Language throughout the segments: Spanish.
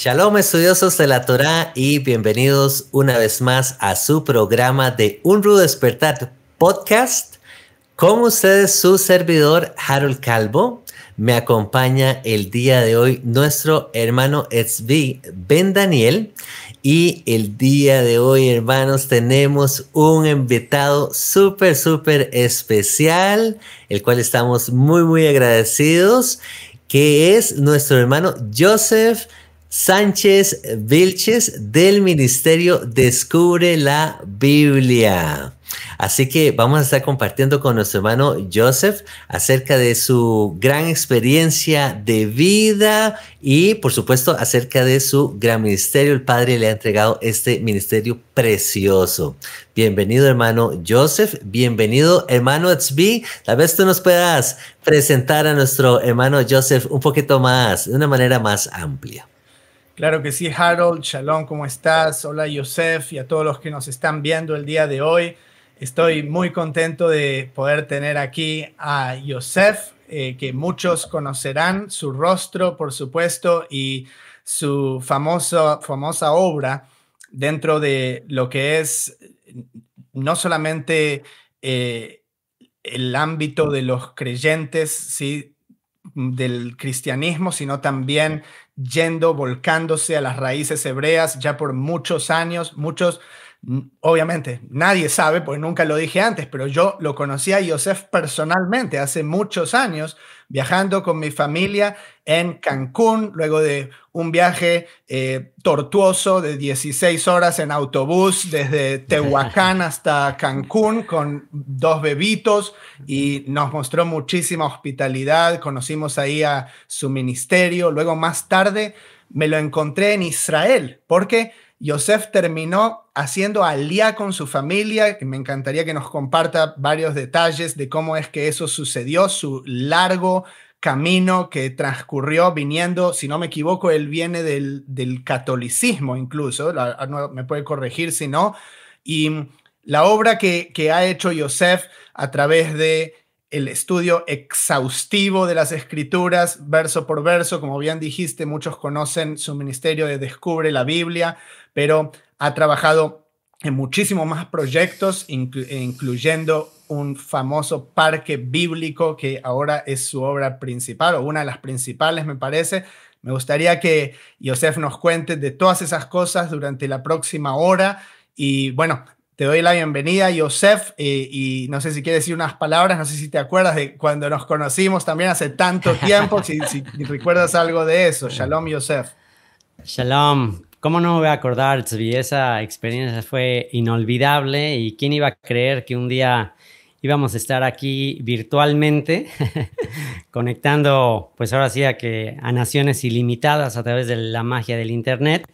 Shalom estudiosos de la Torá y bienvenidos una vez más a su programa de Un Rudo Despertar podcast. Con ustedes su servidor Harold Calvo. Me acompaña el día de hoy nuestro hermano Etzvi Ben Daniel. Y el día de hoy, hermanos, tenemos un invitado súper, súper especial, el cual estamos muy, muy agradecidos, que es nuestro hermano Joseph Sánchez Vilches del Ministerio Descubre la Biblia. Así que vamos a estar compartiendo con nuestro hermano Joseph acerca de su gran experiencia de vida y por supuesto acerca de su gran ministerio. El Padre le ha entregado este ministerio precioso. Bienvenido hermano Joseph, bienvenido hermano Tzvi. Tal vez tú nos puedas presentar a nuestro hermano Joseph un poquito más, de una manera más amplia. Claro que sí, Harold. Shalom, ¿cómo estás? Hola, Joseph, y a todos los que nos están viendo el día de hoy. Estoy muy contento de poder tener aquí a Joseph, eh, que muchos conocerán su rostro, por supuesto, y su famoso, famosa obra dentro de lo que es no solamente eh, el ámbito de los creyentes, ¿sí? Del cristianismo, sino también yendo, volcándose a las raíces hebreas ya por muchos años, muchos, obviamente, nadie sabe, porque nunca lo dije antes, pero yo lo conocí a Yosef personalmente hace muchos años, viajando con mi familia en Cancún, luego de un viaje eh, tortuoso de 16 horas en autobús desde Tehuacán hasta Cancún con dos bebitos y nos mostró muchísima hospitalidad, conocimos ahí a su ministerio, luego más tarde me lo encontré en Israel, porque Yosef terminó haciendo alía con su familia, me encantaría que nos comparta varios detalles de cómo es que eso sucedió, su largo camino que transcurrió viniendo, si no me equivoco, él viene del, catolicismo incluso, me puede corregir si no, y la obra que, que ha hecho Yosef a través de el estudio exhaustivo de las escrituras, verso por verso. Como bien dijiste, muchos conocen su ministerio de Descubre la Biblia, pero ha trabajado en muchísimos más proyectos, incluyendo un famoso parque bíblico que ahora es su obra principal, o una de las principales, me parece. Me gustaría que Joseph nos cuente de todas esas cosas durante la próxima hora. Y bueno, te doy la bienvenida, Joseph, eh, y no sé si quieres decir unas palabras, no sé si te acuerdas de cuando nos conocimos también hace tanto tiempo, si, recuerdas algo de eso. Shalom, Joseph. Shalom. ¿Cómo no me voy a acordar, Esa experiencia fue inolvidable y quién iba a creer que un día íbamos a estar aquí virtualmente, conectando, pues ahora sí, a, que, a naciones ilimitadas a través de la magia del Internet.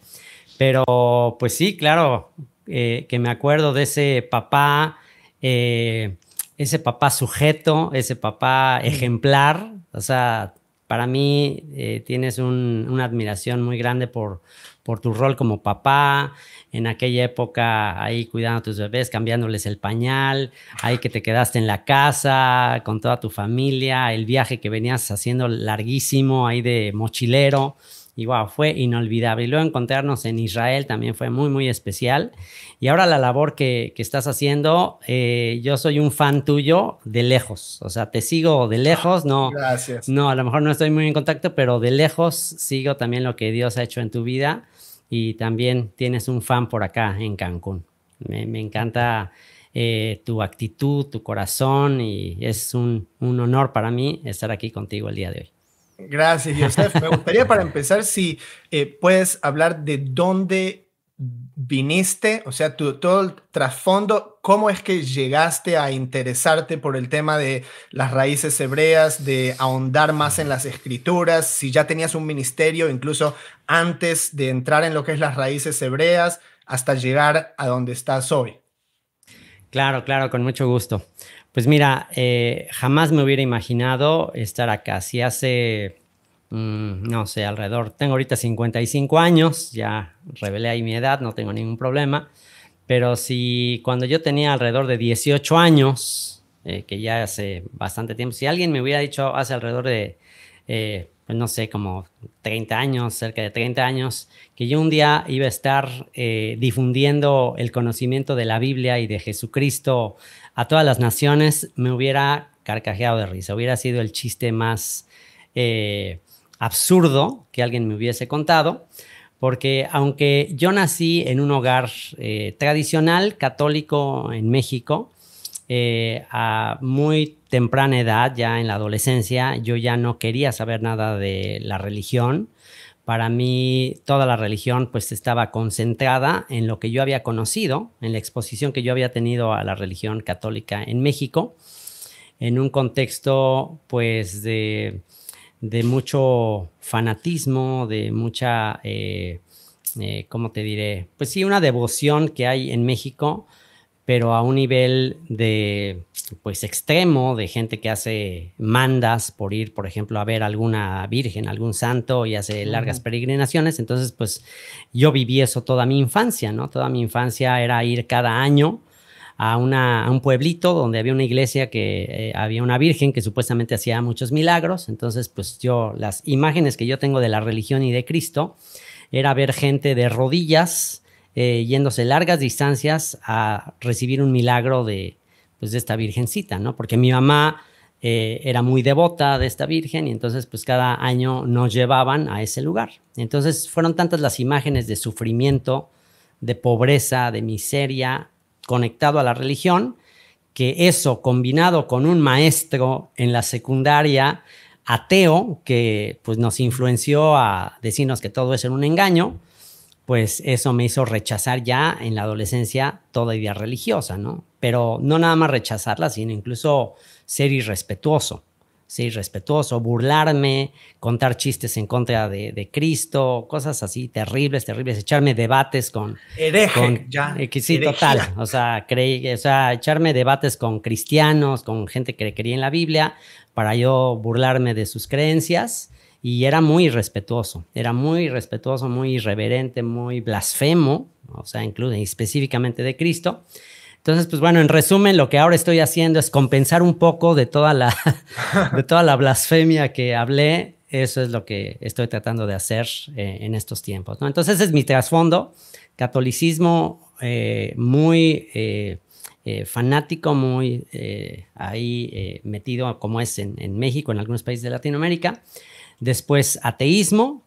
Pero, pues sí, claro, eh, que me acuerdo de ese papá, eh, ese papá sujeto, ese papá ejemplar. O sea, para mí eh, tienes una admiración muy grande por, por tu rol como papá, en aquella época ahí cuidando a tus bebés, cambiándoles el pañal, ahí que te quedaste en la casa con toda tu familia, el viaje que venías haciendo larguísimo ahí de mochilero. Y wow, fue inolvidable. Y luego encontrarnos en Israel también fue muy, muy especial. Y ahora la labor que, estás haciendo, eh, yo soy un fan tuyo de lejos. O sea, te sigo de lejos. No, Gracias. No, a lo mejor no estoy muy en contacto, pero de lejos sigo también lo que Dios ha hecho en tu vida. Y también tienes un fan por acá en Cancún. Me, encanta eh, tu actitud, tu corazón y es un, un honor para mí estar aquí contigo el día de hoy. Gracias, Joseph. Me gustaría para empezar si eh, puedes hablar de dónde viniste, o sea, tu, todo el trasfondo, cómo es que llegaste a interesarte por el tema de las raíces hebreas, de ahondar más en las escrituras, si ya tenías un ministerio incluso antes de entrar en lo que es las raíces hebreas, hasta llegar a donde estás hoy. Claro, claro, con mucho gusto. Pues mira, eh, jamás me hubiera imaginado estar acá. Si hace, mm, no sé, alrededor, tengo ahorita 55 años, ya revelé ahí mi edad, no tengo ningún problema. Pero si cuando yo tenía alrededor de 18 años, eh, que ya hace bastante tiempo, si alguien me hubiera dicho hace alrededor de pues no sé, como 30 años, cerca de 30 años, que yo un día iba a estar eh, difundiendo el conocimiento de la Biblia y de Jesucristo a todas las naciones, me hubiera carcajeado de risa, hubiera sido el chiste más eh, absurdo que alguien me hubiese contado, porque aunque yo nací en un hogar eh, tradicional católico en México, a muy temprana edad, ya en la adolescencia, yo ya no quería saber nada de la religión. Para mí toda la religión pues estaba concentrada en lo que yo había conocido, en la exposición que yo había tenido a la religión católica en México, en un contexto pues de, mucho fanatismo, de mucha, eh, eh, ¿cómo te diré? Pues sí, una devoción que hay en México pero a un nivel de pues extremo de gente que hace mandas por ir, por ejemplo, a ver alguna virgen, algún santo y hace largas peregrinaciones. Entonces, pues yo viví eso toda mi infancia, ¿no? Toda mi infancia era ir cada año a, una, a un pueblito donde había una iglesia que eh, había una virgen que supuestamente hacía muchos milagros. Entonces, pues yo, las imágenes que yo tengo de la religión y de Cristo era ver gente de rodillas, eh, yéndose largas distancias a recibir un milagro de, pues, de esta virgencita, ¿no? Porque mi mamá eh, era muy devota de esta virgen y entonces pues cada año nos llevaban a ese lugar. Entonces fueron tantas las imágenes de sufrimiento, de pobreza, de miseria, conectado a la religión, que eso combinado con un maestro en la secundaria ateo que pues nos influenció a decirnos que todo eso era un engaño, pues eso me hizo rechazar ya en la adolescencia toda idea religiosa, ¿no? Pero no nada más rechazarla, sino incluso ser irrespetuoso, ser irrespetuoso, burlarme, contar chistes en contra de, Cristo, cosas así terribles, terribles, echarme debates con... Hereje, ya. Eh, sí, total, o sea, creí, o sea, echarme debates con cristianos, con gente que creía en la Biblia, para yo burlarme de sus creencias y era muy respetuoso, era muy respetuoso, muy irreverente, muy blasfemo, o sea, incluso específicamente de Cristo. Entonces, pues bueno, en resumen, lo que ahora estoy haciendo es compensar un poco de toda la, de toda la blasfemia que hablé. Eso es lo que estoy tratando de hacer eh, en estos tiempos. Entonces, ese es mi trasfondo. Catolicismo eh, muy eh, fanático, muy ahí metido como es en, en México, en algunos países de Latinoamérica después ateísmo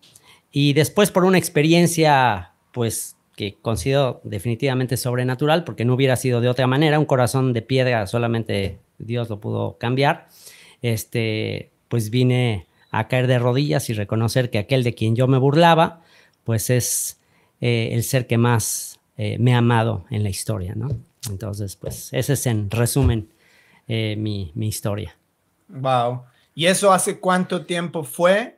y después por una experiencia pues que considero definitivamente sobrenatural porque no hubiera sido de otra manera, un corazón de piedra solamente Dios lo pudo cambiar, este, pues vine a caer de rodillas y reconocer que aquel de quien yo me burlaba, pues es eh, el ser que más eh, me ha amado en la historia, ¿no? Entonces, pues ese es en resumen eh, mi, mi historia. Wow. ¿Y eso hace cuánto tiempo fue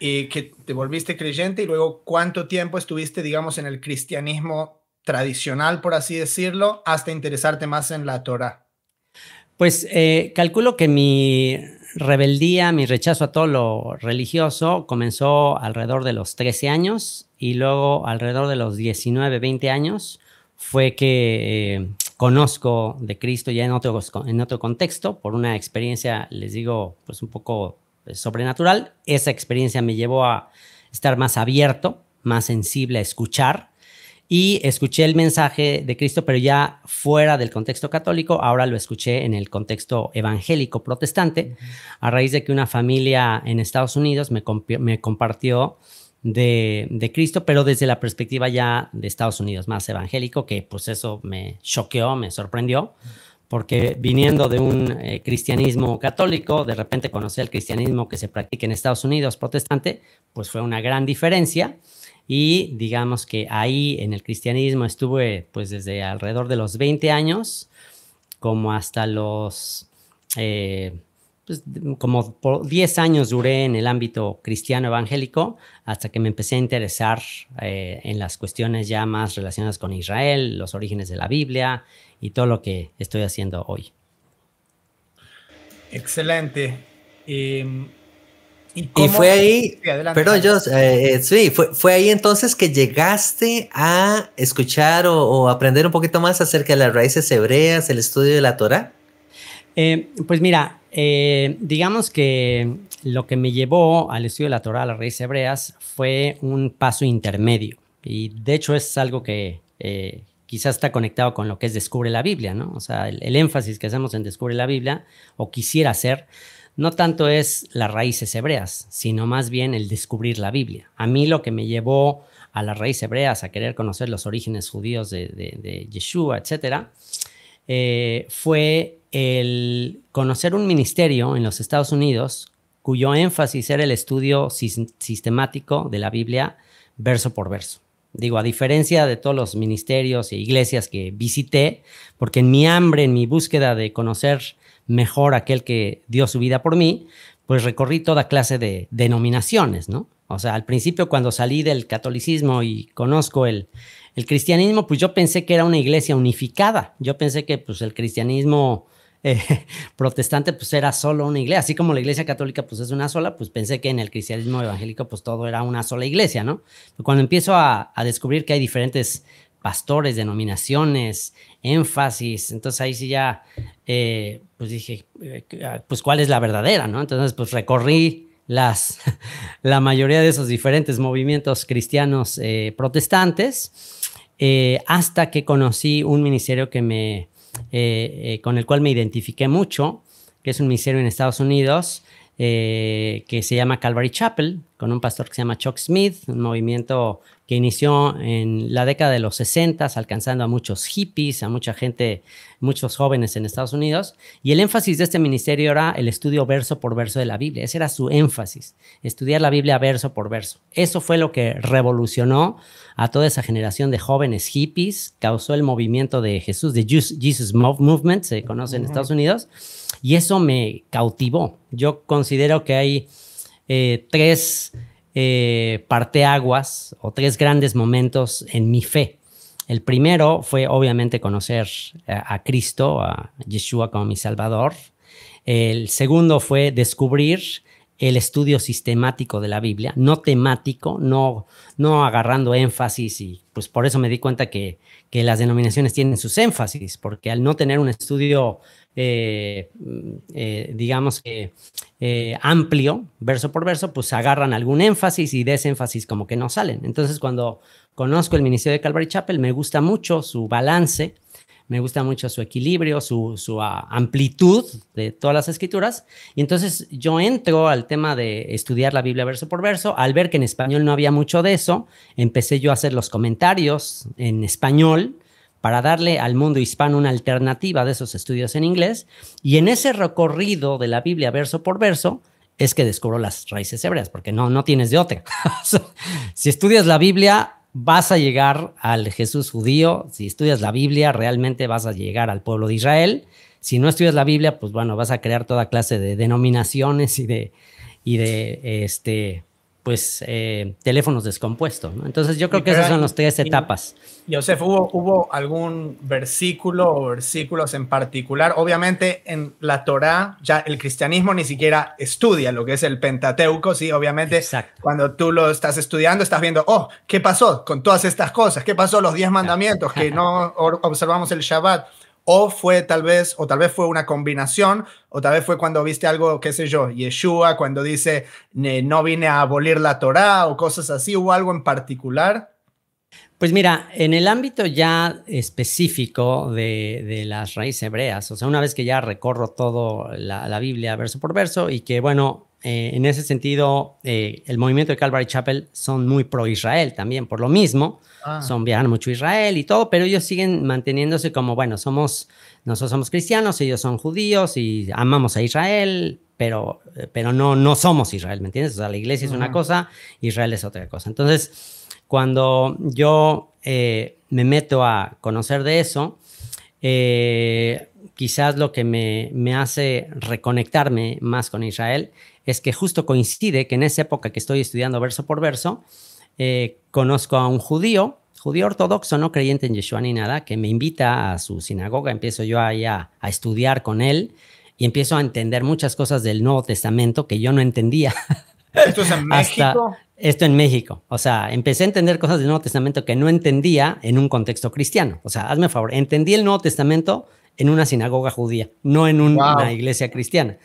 y que te volviste creyente y luego cuánto tiempo estuviste, digamos, en el cristianismo tradicional, por así decirlo, hasta interesarte más en la Torah? Pues eh, calculo que mi rebeldía, mi rechazo a todo lo religioso comenzó alrededor de los 13 años y luego alrededor de los 19, 20 años fue que eh, conozco de Cristo ya en otro, en otro contexto, por una experiencia, les digo, pues un poco sobrenatural. Esa experiencia me llevó a estar más abierto, más sensible a escuchar. Y escuché el mensaje de Cristo, pero ya fuera del contexto católico, ahora lo escuché en el contexto evangélico protestante, a raíz de que una familia en Estados Unidos me, me compartió de, Cristo, pero desde la perspectiva ya de Estados Unidos, más evangélico, que pues eso me choqueó, me sorprendió, porque viniendo de un eh, cristianismo católico, de repente conocer el cristianismo que se practica en Estados Unidos protestante, pues fue una gran diferencia. Y digamos que ahí en el cristianismo estuve pues desde alrededor de los 20 años como hasta los eh, pues, como por 10 años duré en el ámbito cristiano evangélico hasta que me empecé a interesar eh, en las cuestiones ya más relacionadas con Israel, los orígenes de la Biblia y todo lo que estoy haciendo hoy. Excelente. Em, ¿y, fue ahí, perdón, yo, eh, eh, sí, fue, fue, ahí entonces que llegaste a escuchar o, o, aprender un poquito más acerca de las raíces hebreas, el estudio de la Torah. pues mira, eh, digamos que lo que me llevó al estudio de la Torah, a las raíces hebreas, fue un paso intermedio. Y de hecho es algo que eh, quizás está conectado con lo que es Descubre la Biblia, ¿no? O sea, el, énfasis que hacemos en Descubre la Biblia, o quisiera hacer, no tanto es las raíces hebreas, sino más bien el descubrir la Biblia. A mí lo que me llevó a las raíces hebreas, a querer conocer los orígenes judíos de, Yeshua, etcétera, eh, fue el conocer un ministerio en los Estados Unidos cuyo énfasis era el estudio sistemático de la Biblia verso por verso. Digo, a diferencia de todos los ministerios e iglesias que visité, porque en mi hambre, en mi búsqueda de conocer mejor aquel que dio su vida por mí, pues recorrí toda clase de denominaciones, ¿no? O sea, al principio cuando salí del catolicismo y conozco el, el cristianismo, pues yo pensé que era una iglesia unificada. Yo pensé que pues el cristianismo eh, protestante pues era solo una iglesia, así como la iglesia católica pues es una sola, pues pensé que en el cristianismo evangélico pues todo era una sola iglesia, ¿no? Pero cuando empiezo a, descubrir que hay diferentes pastores, denominaciones, énfasis, entonces ahí sí ya, eh, pues dije, eh, pues cuál es la verdadera, ¿no? Entonces pues recorrí las, la mayoría de esos diferentes movimientos cristianos protestantes hasta que conocí un ministerio que me, eh, eh, con el cual me identifiqué mucho, que es un ministerio en Estados Unidos eh, que se llama Calvary Chapel, con un pastor que se llama Chuck Smith, un movimiento que inició en la década de los 60, alcanzando a muchos hippies, a mucha gente, muchos jóvenes en Estados Unidos. Y el énfasis de este ministerio era el estudio verso por verso de la Biblia. Ese era su énfasis, estudiar la Biblia verso por verso. Eso fue lo que revolucionó a toda esa generación de jóvenes hippies, causó el movimiento de Jesús, de Jesus Movement, se conoce en Estados Unidos, y eso me cautivó. Yo considero que hay eh, tres eh, parteaguas o tres grandes momentos en mi fe. El primero fue obviamente conocer a, Cristo, a Yeshua como mi Salvador. El segundo fue descubrir el estudio sistemático de la Biblia, no temático, no, no agarrando énfasis y pues por eso me di cuenta que, que las denominaciones tienen sus énfasis, porque al no tener un estudio eh, eh, digamos que eh, amplio, verso por verso, pues agarran algún énfasis y de ese énfasis como que no salen. Entonces, cuando conozco el Ministerio de Calvary Chapel, me gusta mucho su balance, me gusta mucho su equilibrio, su, ah, amplitud de todas las escrituras. Y entonces yo entro al tema de estudiar la Biblia verso por verso. Al ver que en español no había mucho de eso, empecé yo a hacer los comentarios en español para darle al mundo hispano una alternativa de esos estudios en inglés. Y en ese recorrido de la Biblia verso por verso es que descubro las raíces hebreas, porque no, no tienes de otra. si estudias la Biblia, vas a llegar al Jesús judío. Si estudias la Biblia, realmente vas a llegar al pueblo de Israel. Si no estudias la Biblia, pues bueno, vas a crear toda clase de denominaciones y de, y de este, pues eh, teléfonos descompuestos. Entonces yo creo que esas son las tres etapas. Joseph, ¿hubo, ¿hubo algún versículo o versículos en particular? Obviamente en la Torá ya el cristianismo ni siquiera estudia lo que es el Pentateuco, sí, obviamente cuando tú lo estás estudiando estás viendo, oh, ¿qué pasó con todas estas cosas? ¿Qué pasó los diez mandamientos que no observamos el Shabbat? O fue tal vez, o tal vez fue una combinación, o tal vez fue cuando viste algo, qué sé yo, Yeshua, cuando dice, no vine a abolir la Torá o cosas así, ¿hubo algo en particular? Pues mira, en el ámbito ya específico de, las raíces hebreas, o sea, una vez que ya recorro todo la, Biblia verso por verso y que, bueno, eh, en ese sentido, eh, el movimiento de Calvary Chapel son muy pro-Israel también, por lo mismo, Ah. Son viajan mucho a Israel y todo, pero ellos siguen manteniéndose como, bueno, somos, nosotros somos cristianos, ellos son judíos y amamos a Israel, pero, pero no, no somos Israel, ¿me entiendes? O sea, la iglesia es una cosa, Israel es otra cosa. Entonces, cuando yo eh, me meto a conocer de eso, eh, quizás lo que me, me, hace reconectarme más con Israel es que justo coincide que en esa época que estoy estudiando verso por verso, eh, conozco a un judío, judío ortodoxo, no creyente en Yeshua ni nada, que me invita a su sinagoga, empiezo yo ahí a, estudiar con él y empiezo a entender muchas cosas del Nuevo Testamento que yo no entendía. ¿Esto es en México? esto en México. O sea, empecé a entender cosas del Nuevo Testamento que no entendía en un contexto cristiano. O sea, hazme favor, entendí el Nuevo Testamento en una sinagoga judía, no en una iglesia cristiana.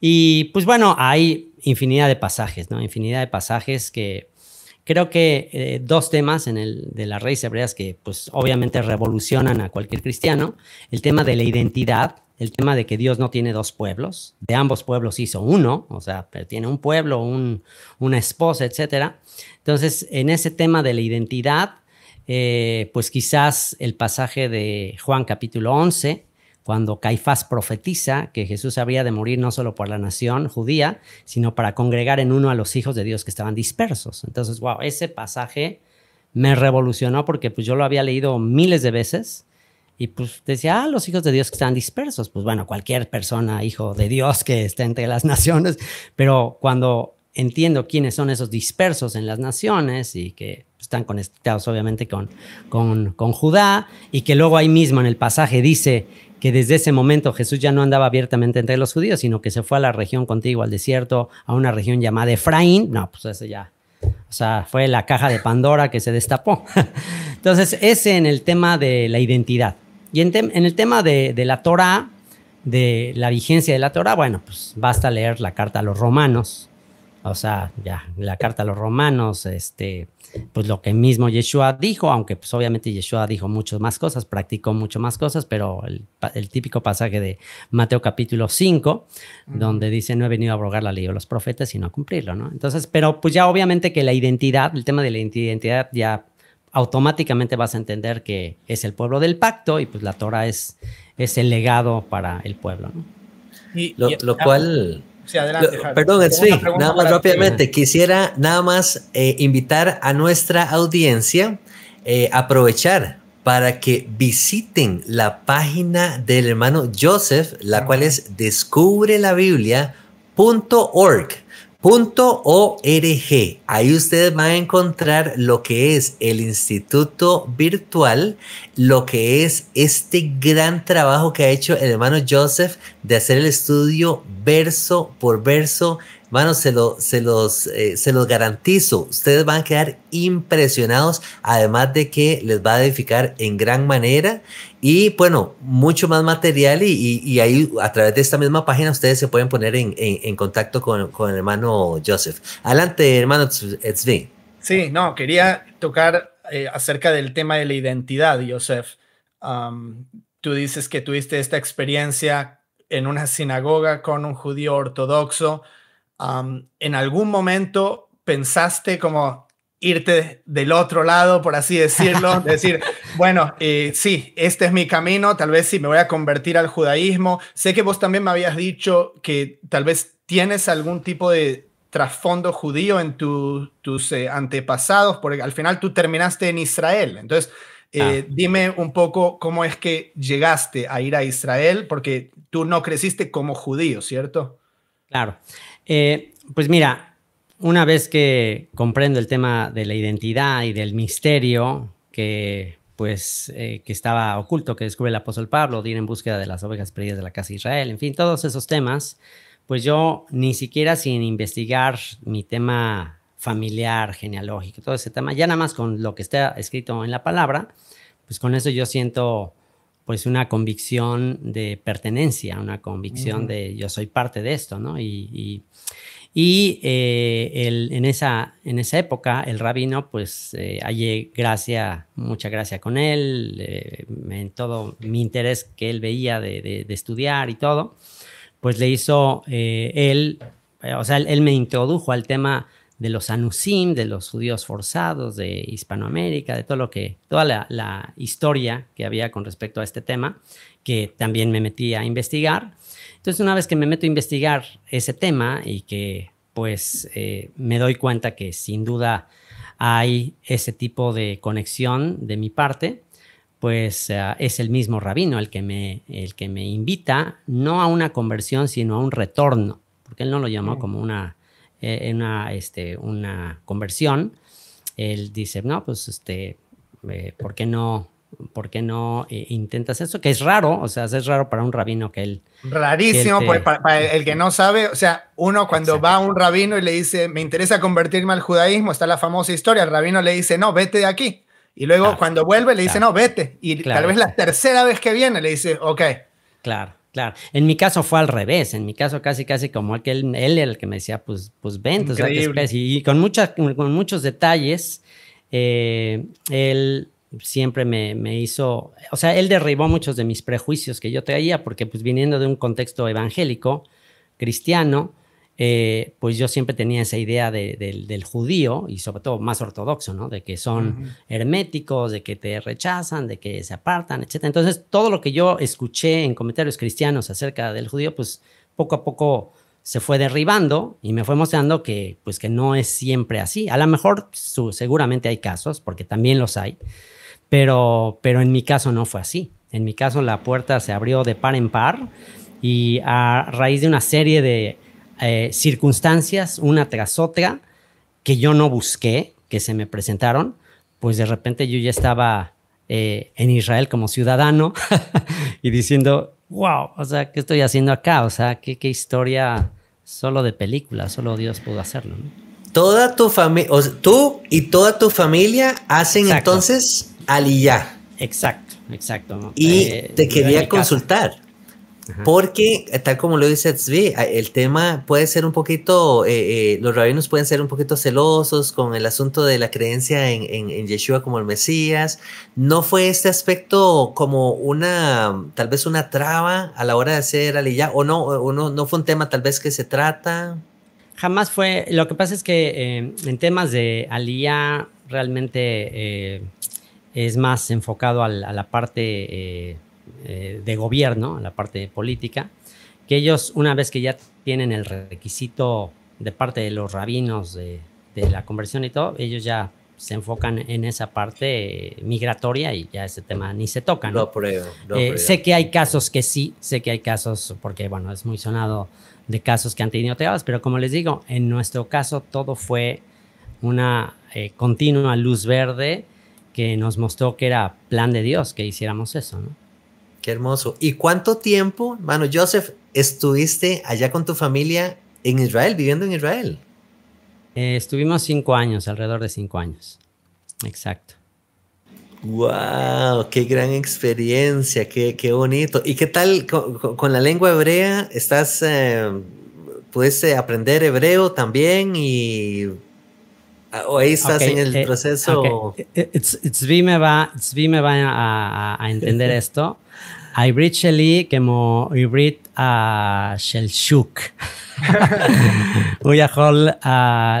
Y pues bueno, hay infinidad de pasajes, ¿no? Infinidad de pasajes que creo que eh, dos temas en el de las raíces hebreas que pues obviamente revolucionan a cualquier cristiano, el tema de la identidad, el tema de que Dios no tiene dos pueblos, de ambos pueblos hizo uno, o sea, tiene un pueblo, una esposa, etcétera. Entonces, en ese tema de la identidad, eh, pues quizás el pasaje de Juan capítulo 11, cuando Caifás profetiza que Jesús habría de morir no solo por la nación judía, sino para congregar en uno a los hijos de Dios que estaban dispersos. Entonces, wow, ese pasaje me revolucionó porque pues yo lo había leído miles de veces y pues decía, ah, los hijos de Dios que están dispersos. Pues bueno, cualquier persona, hijo de Dios que esté entre las naciones, pero cuando entiendo quiénes son esos dispersos en las naciones y que están conectados obviamente con, con, con Judá y que luego ahí mismo en el pasaje dice que desde ese momento Jesús ya no andaba abiertamente entre los judíos, sino que se fue a la región contigua, al desierto, a una región llamada Efraín. No, pues ese ya, o sea, fue la caja de Pandora que se destapó. Entonces, ese en el tema de la identidad. Y en, en el tema de, de la Torah, de la vigencia de la Torah, bueno, pues basta leer la carta a los romanos, o sea, ya, la carta a los romanos, este, pues lo que mismo Yeshua dijo, aunque pues obviamente Yeshua dijo muchas más cosas, practicó mucho más cosas, pero el, típico pasaje de Mateo capítulo 5, donde dice, no he venido a abrogar la ley de los profetas, sino a cumplirlo, ¿no? Entonces, pero pues ya obviamente que la identidad, el tema de la identidad ya automáticamente vas a entender que es el pueblo del pacto y pues la Torah es, es el legado para el pueblo, ¿no? Y, lo, cual perdón, nada más rápidamente. Quisiera nada más eh, invitar a nuestra audiencia eh, aprovechar para que visiten la página del hermano Joseph, la cual es descubrelabiblia.org. .org. Ahí ustedes van a encontrar lo que es el instituto virtual, lo que es este gran trabajo que ha hecho el hermano Joseph de hacer el estudio verso por verso Mano, se, lo, se, los, eh, se los garantizo. Ustedes van a quedar impresionados, además de que les va a edificar en gran manera. Y bueno, mucho más material y, y, ahí a través de esta misma página ustedes se pueden poner en, en, contacto con, con, el hermano Joseph. Adelante, hermano Tzvi. Sí, no, quería tocar eh, acerca del tema de la identidad, Joseph. tú dices que tuviste esta experiencia en una sinagoga con un judío ortodoxo ¿En algún momento pensaste como irte del otro lado, por así decirlo? decir, bueno, eh, sí, este es mi camino, tal vez sí me voy a convertir al judaísmo. Sé que vos también me habías dicho que tal vez tienes algún tipo de trasfondo judío en tus eh, antepasados, porque al final tú terminaste en Israel. Entonces, eh, ah. dime un poco cómo es que llegaste a ir a Israel, porque tú no creciste como judío, ¿cierto? Claro. Eh, pues mira, una vez que comprendo el tema de la identidad y del misterio que pues eh, que estaba oculto, que descubre el apóstol Pablo, de ir en búsqueda de las ovejas perdidas de la casa de Israel, en fin, todos esos temas, pues yo ni siquiera sin investigar mi tema familiar, genealógico, todo ese tema, ya nada más con lo que está escrito en la palabra, pues con eso yo siento pues una convicción de pertenencia, una convicción de yo soy parte de esto, ¿no? Y, y, eh, en, esa, en esa época el rabino pues eh, hallé gracia, mucha gracia con él, eh, en todo mi interés que él veía de, estudiar y todo, pues le hizo él, o sea, él me introdujo al tema de los anusim, de los judíos forzados, de Hispanoamérica, de todo lo que, toda la, historia que había con respecto a este tema, que también me metí a investigar. Entonces, una vez que me meto a investigar ese tema y que pues eh, me doy cuenta que sin duda hay ese tipo de conexión de mi parte, pues eh, es el mismo rabino el que, me, el que me invita no a una conversión, sino a un retorno, porque él no lo llamó como una en una, este, una conversión, él dice, no, pues, este, eh, ¿por qué no, por qué no eh, intentas eso? Que es raro, o sea, es raro para un rabino que él... Rarísimo, pues, para, el que no sabe, o sea, uno cuando va a un rabino y le dice, me interesa convertirme al judaísmo, está la famosa historia, el rabino le dice, no, vete de aquí. Y luego cuando vuelve le dice, no, vete. Y tal vez la tercera vez que viene le dice, ok, Claro, claro. En mi caso fue al revés. En mi caso casi, casi como que él, era el que me decía, pues, pues ven, o sea, y con, muchas, con muchos detalles. Eh, él siempre me, me, hizo, o sea, él derribó muchos de mis prejuicios que yo traía, porque pues viniendo de un contexto evangélico, cristiano, eh, pues yo siempre tenía esa idea del judío y sobre todo más ortodoxo, ¿no? De que son herméticos, de que te rechazan, de que se apartan, etc. Entonces, todo lo que yo escuché en comentarios cristianos acerca del judío, pues poco a poco se fue derribando y me fue mostrando que, pues, que no es siempre así. A lo mejor seguramente hay casos, porque también los hay, pero, pero en mi caso no fue así. En mi caso la puerta se abrió de par en par y a raíz de una serie de eh, circunstancias, una tras otra, que yo no busqué, que se me presentaron, pues de repente yo ya estaba eh, en Israel como ciudadano y diciendo, wow, o sea, ¿qué estoy haciendo acá? O sea, qué, qué historia solo de película, solo Dios pudo hacerlo. Toda tu familia, tú y toda tu familia hacen entonces aliyah. Exacto, exacto. Y eh, te quería consultar. Porque, tal como lo dice Tzvi, el tema puede ser un poquito, eh, eh, los rabinos pueden ser un poquito celosos con el asunto de la creencia en, en, Yeshua como el Mesías. ¿No fue este aspecto como una, tal vez una traba a la hora de hacer aliyah? ¿O no, o no, no fue un tema tal vez que se trata? Jamás fue, lo que pasa es que eh, en temas de aliyah realmente es más enfocado a la parte eh, de gobierno, la parte política, que ellos una vez que ya tienen el requisito de parte de los rabinos de, la conversión y todo, ellos ya se enfocan en esa parte migratoria y ya ese tema ni se toca. ¿no? Eh, sé que hay casos que sí, sé que hay casos, porque bueno, es muy sonado de casos que han tenido teadas, pero como les digo, en nuestro caso todo fue una eh, continua luz verde que nos mostró que era plan de Dios que hiciéramos eso, ¿no? Qué hermoso. ¿Y cuánto tiempo, mano, Joseph, estuviste allá con tu familia en Israel, viviendo en Israel? Eh, estuvimos cinco años, alrededor de cinco años. Exacto. ¡Wow! ¡Qué gran experiencia! ¡Qué, qué bonito! ¿Y qué tal con, la lengua hebrea? ¿Estás, eh, eh, aprender hebreo también y o ahí estás en el proceso. Okay. me va, me va a, a entender esto. העברית שלי כמו עברית uh, של שוק. הוא יכול uh,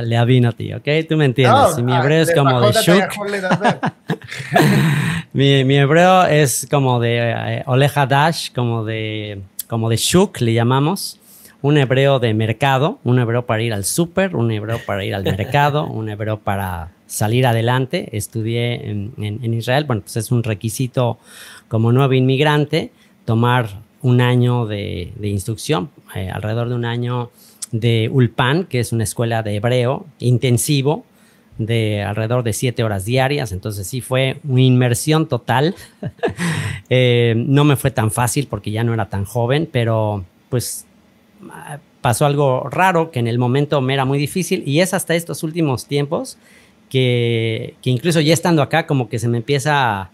להבין אותי, ¿ok? Tú me entiendes. No, mi hebreo es como de shuk. mi, mi hebreo es como de eh, olejadash, como de, como de shuk, le llamamos. Un hebreo de mercado, un hebreo para ir al súper, un hebreo para ir al mercado, un hebreo para salir adelante. Estudié en, en, en Israel, bueno, pues es un requisito como nuevo inmigrante, tomar un año de, instrucción, eh, alrededor de un año de Ulpan, que es una escuela de hebreo intensivo, de alrededor de siete horas diarias, entonces sí fue una inmersión total. Eh, no me fue tan fácil porque ya no era tan joven, pero pues pasó algo raro que en el momento me era muy difícil y es hasta estos últimos tiempos que, que incluso ya estando acá como que se me empieza a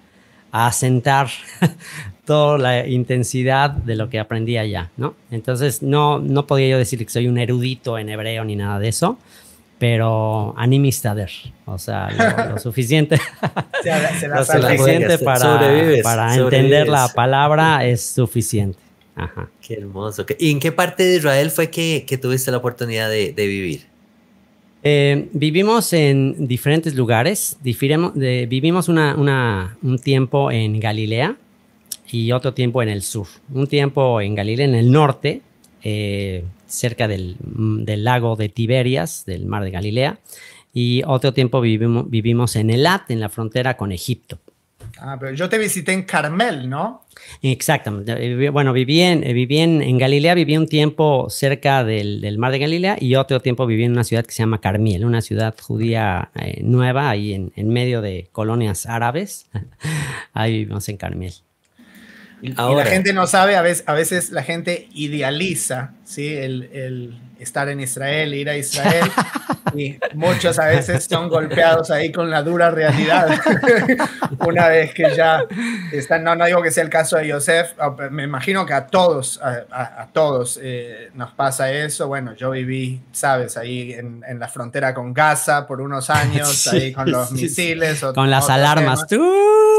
a asentar toda la intensidad de lo que aprendí allá, ¿no? Entonces, no, no podía yo decir que soy un erudito en hebreo ni nada de eso, pero animistader, o sea, lo, suficiente, lo suficiente para, para entender la palabra es suficiente. Ajá. Qué hermoso. ¿Y en qué parte de Israel fue que, que tuviste la oportunidad de, de vivir? Eh, vivimos en diferentes lugares. vivimos un tiempo en Galilea y otro tiempo en el sur. Un tiempo en Galilea, en el norte, eh, cerca del, lago de Tiberias, del mar de Galilea. Y otro tiempo vivimos en Elat, en la frontera con Egipto. Ah, pero yo te visité en Carmel, ¿no? Exactamente. Eh, bueno, viví en, eh, viví en, Galilea, viví un tiempo cerca del, mar de Galilea y otro tiempo viví en una ciudad que se llama Carmiel, una ciudad judía eh, nueva ahí en, medio de colonias árabes. ahí vivimos en Carmiel. Y, la gente no sabe, a veces, a veces la gente idealiza ¿sí? el, el estar en Israel, ir a Israel, y muchos a veces son golpeados ahí con la dura realidad. Una vez que ya están, no, no digo que sea el caso de Yosef, ah, me imagino que a todos, a, todos eh, nos pasa eso. Bueno, yo viví, sabes, ahí en, en, la frontera con Gaza por unos años, ahí con los misiles. con las alarmas. tú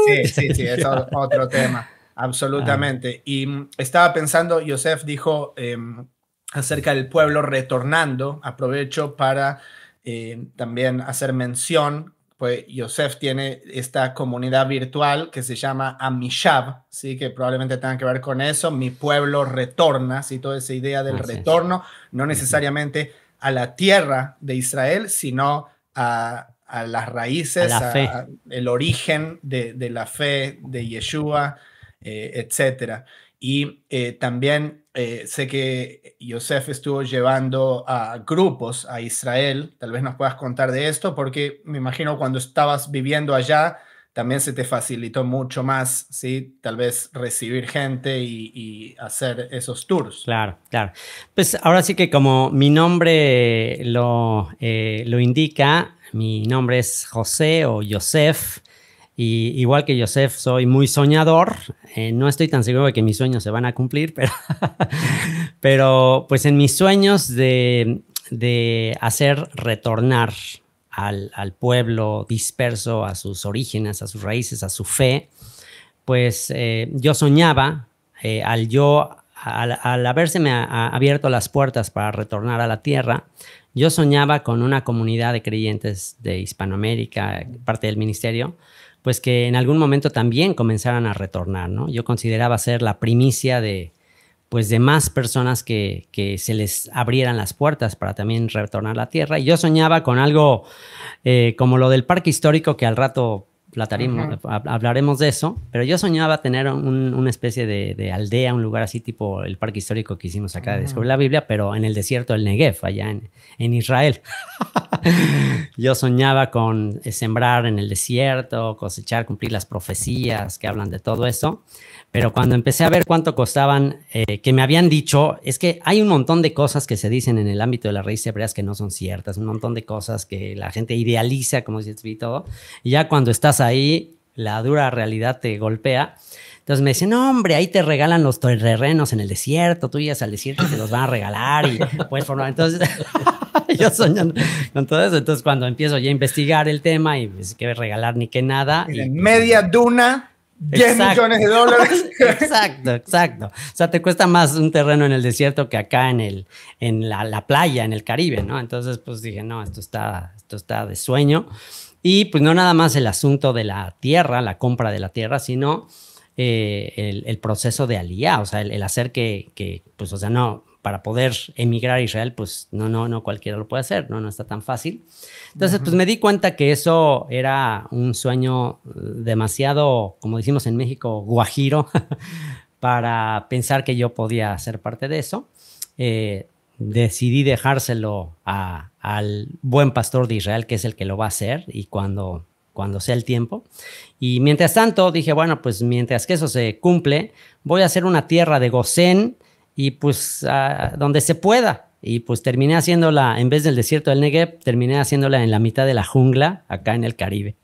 Sí, sí, sí, es otro tema. Absolutamente. Y mm, estaba pensando, Yosef dijo, em, acerca del pueblo retornando. Aprovecho para eh, también hacer mención, pues Yosef tiene esta comunidad virtual que se llama Amishab, ¿sí? que probablemente tenga que ver con eso. Mi pueblo retorna, ¿sí? toda esa idea del retorno, no necesariamente a la tierra de Israel, sino a, las raíces, a el origen de, la fe de Yeshua, eh, etcétera. Y eh, también eh, sé que Yosef estuvo llevando a grupos a Israel. Tal vez nos puedas contar de esto, porque me imagino cuando estabas viviendo allá, también se te facilitó mucho más, ¿sí? Tal vez recibir gente y, hacer esos tours. Claro, claro. Pues ahora sí que como mi nombre lo, eh, lo indica, mi nombre es José o Yosef. Y igual que Joseph, soy muy soñador. Eh, no estoy tan seguro de que mis sueños se van a cumplir, pero, pero pues en mis sueños de, hacer retornar al, pueblo disperso a sus orígenes, a sus raíces, a su fe, pues eh, yo soñaba eh, al yo, al, al haberse abierto las puertas para retornar a la tierra, yo soñaba con una comunidad de creyentes de Hispanoamérica, parte del ministerio, pues que en algún momento también comenzaran a retornar, ¿no? Yo consideraba ser la primicia de, pues de más personas que, que, se les abrieran las puertas para también retornar a la tierra. Y yo soñaba con algo eh, como lo del parque histórico que al rato hablaremos de eso, pero yo soñaba tener una especie de, aldea, un lugar así tipo el parque histórico que hicimos acá de Descubrir la Biblia, pero en el desierto del Negev, allá en, en Israel. yo soñaba con sembrar en el desierto, cosechar, cumplir las profecías que hablan de todo eso. Pero cuando empecé a ver cuánto costaban, eh, que me habían dicho, es que hay un montón de cosas que se dicen en el ámbito de las raíces hebreas que no son ciertas, un montón de cosas que la gente idealiza, como si y todo. Y ya cuando estás ahí, la dura realidad te golpea. Entonces me dicen, no, hombre, ahí te regalan los terrenos en el desierto, tú llegas al desierto y te los van a regalar y puedes formar. Entonces, yo soñando con todo eso. Entonces, cuando empiezo ya a investigar el tema y pues, que regalar ni que nada. Y, media duna 10 millones de dólares. Exacto, exacto. O sea, te cuesta más un terreno en el desierto que acá en, el, en la, playa, en el Caribe, ¿no? Entonces, pues dije, no, esto está, esto está de sueño. Y pues no nada más el asunto de la tierra, la compra de la tierra, sino eh, el, proceso de alía, o sea, el, hacer que, que, pues, o sea, no, para poder emigrar a Israel, pues no, no, no cualquiera lo puede hacer, no, no está tan fácil. Entonces, pues me di cuenta que eso era un sueño demasiado, como decimos en México, guajiro, para pensar que yo podía ser parte de eso. Eh, decidí dejárselo al buen pastor de Israel, que es el que lo va a hacer, y cuando, cuando sea el tiempo. Y mientras tanto, dije, bueno, pues mientras que eso se cumple, voy a hacer una tierra de Gosén y pues donde se pueda. Y pues terminé haciéndola, en vez del desierto del Negev, terminé haciéndola en la mitad de la jungla, acá en el Caribe.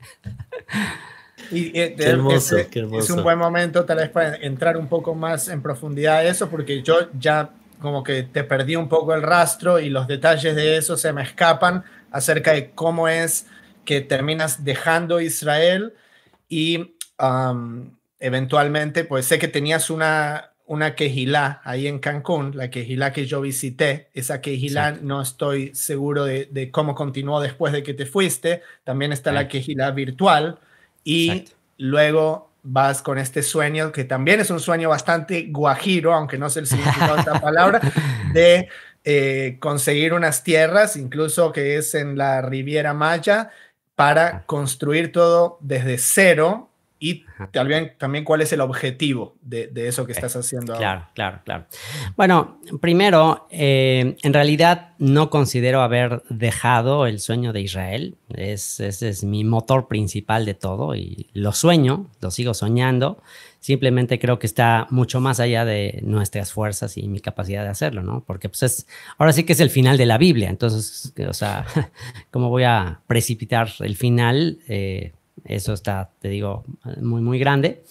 Y, eh, es, un buen momento tal vez para entrar un poco más en profundidad a eso, porque yo ya como que te perdí un poco el rastro y los detalles de eso se me escapan acerca de cómo es que terminas dejando Israel y eventualmente, pues sé que tenías una, una quejilá ahí en Cancún, la quejilá que yo visité. Esa quejilá no estoy seguro de, cómo continuó después de que te fuiste. También está la quejilá virtual. Y luego vas con este sueño, que también es un sueño bastante guajiro, aunque no sé el significado de esta palabra, de eh, conseguir unas tierras, incluso que es en la Riviera Maya, para construir todo desde cero y también, también cuál es el objetivo de, eso que estás haciendo ahora. Claro, claro, claro. Bueno, primero, eh, en realidad no considero haber dejado el sueño de Israel. Es, ese es mi motor principal de todo y lo sueño, lo sigo soñando. Simplemente creo que está mucho más allá de nuestras fuerzas y mi capacidad de hacerlo, ¿no? Porque pues es, ahora sí que es el final de la Biblia. Entonces, o sea, ¿cómo voy a precipitar el final? Eh, eso está, te digo, muy, muy grande.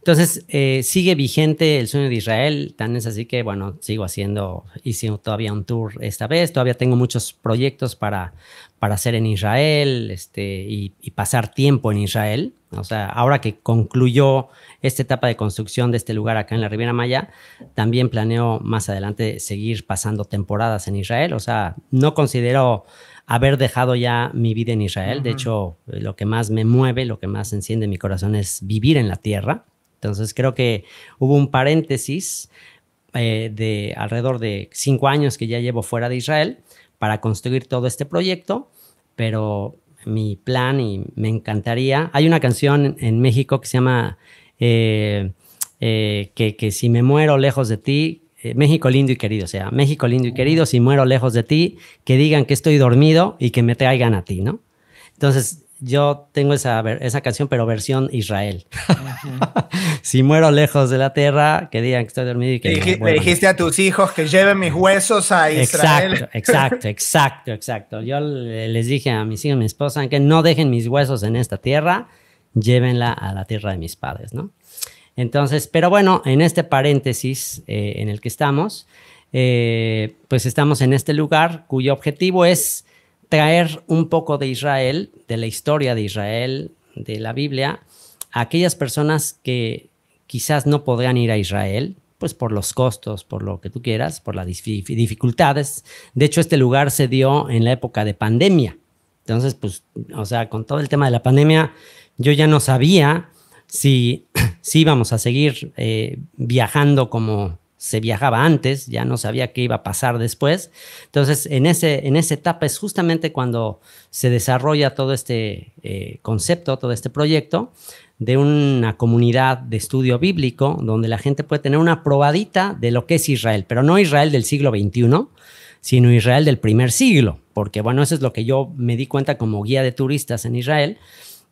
Entonces, eh, sigue vigente el sueño de Israel, tan es así que, bueno, sigo haciendo, hice todavía un tour esta vez, todavía tengo muchos proyectos para, para hacer en Israel este, y, pasar tiempo en Israel. O sea, ahora que concluyó esta etapa de construcción de este lugar acá en la Riviera Maya, también planeo más adelante seguir pasando temporadas en Israel. O sea, no considero haber dejado ya mi vida en Israel. De hecho, lo que más me mueve, lo que más enciende mi corazón es vivir en la tierra. Entonces creo que hubo un paréntesis eh, de alrededor de cinco años que ya llevo fuera de Israel para construir todo este proyecto, pero mi plan y me encantaría. Hay una canción en México que se llama eh, eh, que, que si me muero lejos de ti, eh, México lindo y querido, o sea, México lindo y querido, si muero lejos de ti, que digan que estoy dormido y que me traigan a ti, ¿no? Entonces, yo tengo esa, esa canción, pero versión Israel. si muero lejos de la tierra, que digan que estoy dormido y que... Le, dijiste a tus hijos que lleven mis huesos a Israel. Exacto, exacto, exacto, exacto. Yo les dije a mis hijos, a mi esposa, que no dejen mis huesos en esta tierra, llévenla a la tierra de mis padres, ¿no? Entonces, pero bueno, en este paréntesis eh, en el que estamos, eh, pues estamos en este lugar cuyo objetivo es traer un poco de Israel, de la historia de Israel, de la Biblia, a aquellas personas que quizás no podrían ir a Israel, pues por los costos, por lo que tú quieras, por las dificultades. De hecho, este lugar se dio en la época de pandemia. Entonces, pues, o sea, con todo el tema de la pandemia, yo ya no sabía si, si íbamos a seguir eh, viajando como se viajaba antes, ya no sabía qué iba a pasar después. Entonces, en, ese, en esa etapa es justamente cuando se desarrolla todo este eh, concepto, todo este proyecto de una comunidad de estudio bíblico donde la gente puede tener una probadita de lo que es Israel, pero no Israel del siglo XXI, sino Israel del primer siglo, porque bueno, eso es lo que yo me di cuenta como guía de turistas en Israel,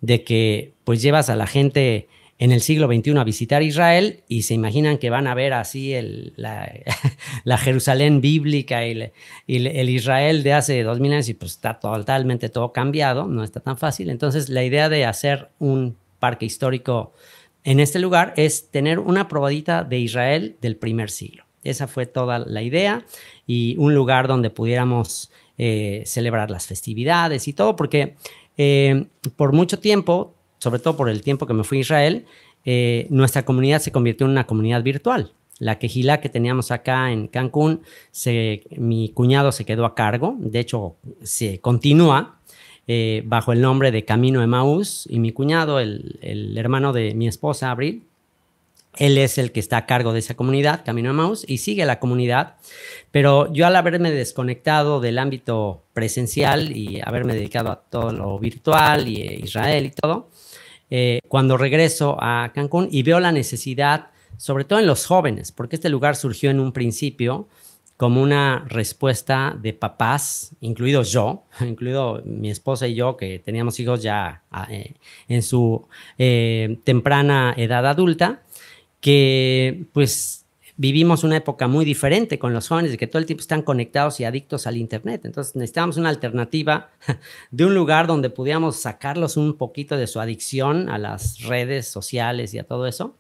de que pues llevas a la gente en el siglo XXI a visitar Israel y se imaginan que van a ver así el, la, Jerusalén bíblica y, el Israel de hace dos mil años y pues está totalmente todo cambiado, no está tan fácil. Entonces la idea de hacer un parque histórico en este lugar es tener una probadita de Israel del primer siglo. Esa fue toda la idea y un lugar donde pudiéramos eh, celebrar las festividades y todo, porque eh, por mucho tiempo, sobre todo por el tiempo que me fui a Israel, eh, nuestra comunidad se convirtió en una comunidad virtual. La quejilá que teníamos acá en Cancún, mi cuñado se quedó a cargo, de hecho se continúa eh, bajo el nombre de Camino Emaús y mi cuñado, el, el hermano de mi esposa, Abril, él es el que está a cargo de esa comunidad, Camino a Maus, y sigue la comunidad. Pero yo al haberme desconectado del ámbito presencial y haberme dedicado a todo lo virtual y eh, Israel y todo, eh, cuando regreso a Cancún y veo la necesidad, sobre todo en los jóvenes, porque este lugar surgió en un principio como una respuesta de papás, incluido yo, incluido mi esposa y yo, que teníamos hijos ya eh, en su temprana edad adulta, que pues vivimos una época muy diferente con los jóvenes, de que todo el tiempo están conectados y adictos al Internet. Entonces necesitábamos una alternativa de un lugar donde pudiéramos sacarlos un poquito de su adicción a las redes sociales y a todo eso.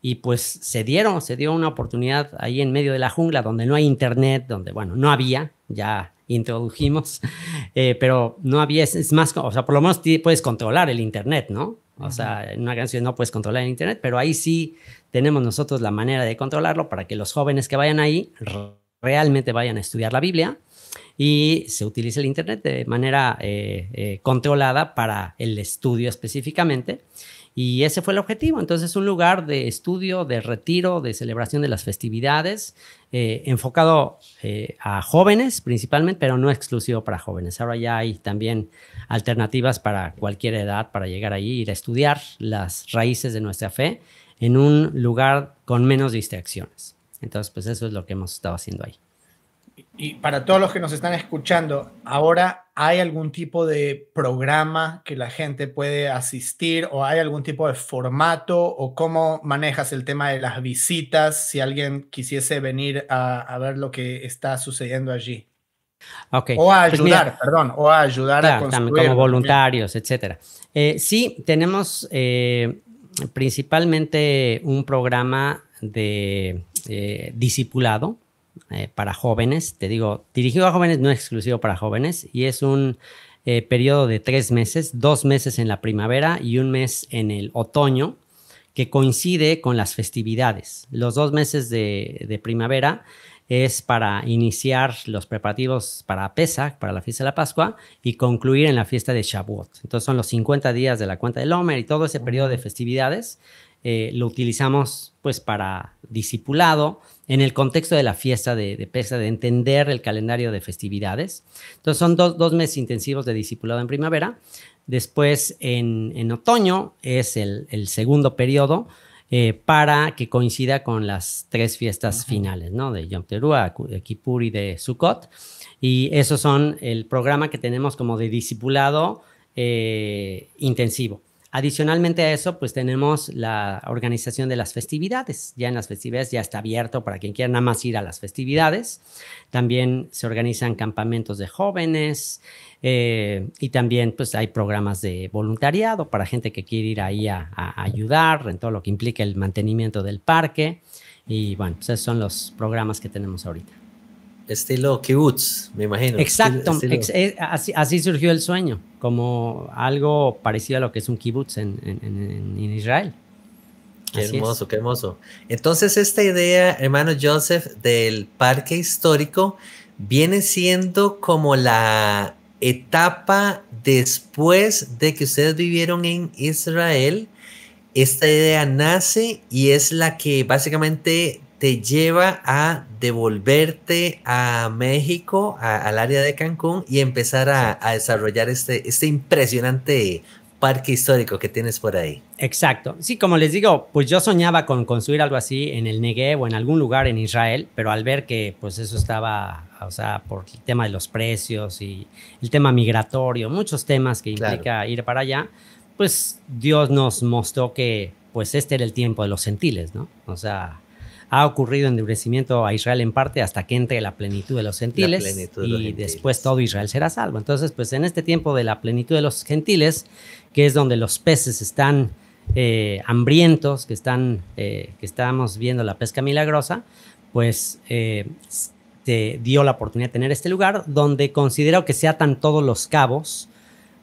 Y pues se dieron, se dio una oportunidad ahí en medio de la jungla donde no hay Internet, donde, bueno, no había, ya introdujimos, eh, pero no había, es, más, o sea, por lo menos puedes controlar el Internet, ¿no? O sea, en una canción no puedes controlar el Internet, pero ahí sí tenemos nosotros la manera de controlarlo para que los jóvenes que vayan ahí realmente vayan a estudiar la Biblia y se utilice el Internet de manera eh, eh, controlada para el estudio específicamente. Y ese fue el objetivo. Entonces, es un lugar de estudio, de retiro, de celebración de las festividades, eh, enfocado eh, a jóvenes principalmente, pero no exclusivo para jóvenes. Ahora ya hay también alternativas para cualquier edad para llegar allí, ir a estudiar las raíces de nuestra fe en un lugar con menos distracciones. Entonces, pues eso es lo que hemos estado haciendo ahí. Y para todos los que nos están escuchando, ahora hay algún tipo de programa que la gente puede asistir o hay algún tipo de formato o cómo manejas el tema de las visitas si alguien quisiese venir a, ver lo que está sucediendo allí. Okay. O a pues ayudar, perdón, o a ayudar a construir. Como voluntarios, etcétera. Eh, sí, tenemos eh, principalmente un programa de eh, discipulado eh, para jóvenes. Te digo, dirigido a jóvenes, no es exclusivo para jóvenes, y es un eh, periodo de tres meses, dos meses en la primavera y un mes en el otoño, que coincide con las festividades. Los dos meses de, primavera es para iniciar los preparativos para Pesach, para la fiesta de la Pascua, y concluir en la fiesta de Shavuot. Entonces son los 50 días de la cuenta del Homer y todo ese periodo de festividades eh, lo utilizamos pues para discipulado en el contexto de la fiesta de, de Pesa, de entender el calendario de festividades. Entonces son dos, meses intensivos de discipulado en primavera. Después en, otoño es el, segundo periodo eh, para que coincida con las tres fiestas finales, ¿no? De Yom Teruah, de Kippur y de Sukkot. Y esos son el programa que tenemos como de discipulado eh, intensivo. Adicionalmente a eso, pues tenemos la organización de las festividades. Ya en las festividades ya está abierto para quien quiera nada más ir a las festividades. También se organizan campamentos de jóvenes eh, y también pues hay programas de voluntariado para gente que quiere ir ahí a, a, ayudar en todo lo que implica el mantenimiento del parque. Y bueno, pues esos son los programas que tenemos ahorita. Estilo kibbutz, me imagino. Exacto, eh, así, surgió el sueño, como algo parecido a lo que es un kibbutz en, Israel. Qué hermoso, qué hermoso. Entonces, esta idea, hermano Joseph, del parque histórico viene siendo como la etapa después de que ustedes vivieron en Israel. Esta idea nace y es la que básicamente te lleva a devolverte a México, al área de Cancún y empezar a, desarrollar este, este impresionante parque histórico que tienes por ahí. Exacto. Sí, como les digo, pues yo soñaba con construir algo así en el Negev o en algún lugar en Israel, pero al ver que pues eso estaba, o sea, por el tema de los precios y el tema migratorio, muchos temas que implica ir para allá, pues Dios nos mostró que pues este era el tiempo de los gentiles, ¿no? O sea, ha ocurrido endurecimiento a Israel en parte hasta que entre la plenitud de los gentiles y después todo Israel será salvo. Entonces, pues en este tiempo de la plenitud de los gentiles, que es donde los peces están eh, hambrientos, que, están, eh, que estamos viendo la pesca milagrosa, pues eh, te dio la oportunidad de tener este lugar donde considero que se atan todos los cabos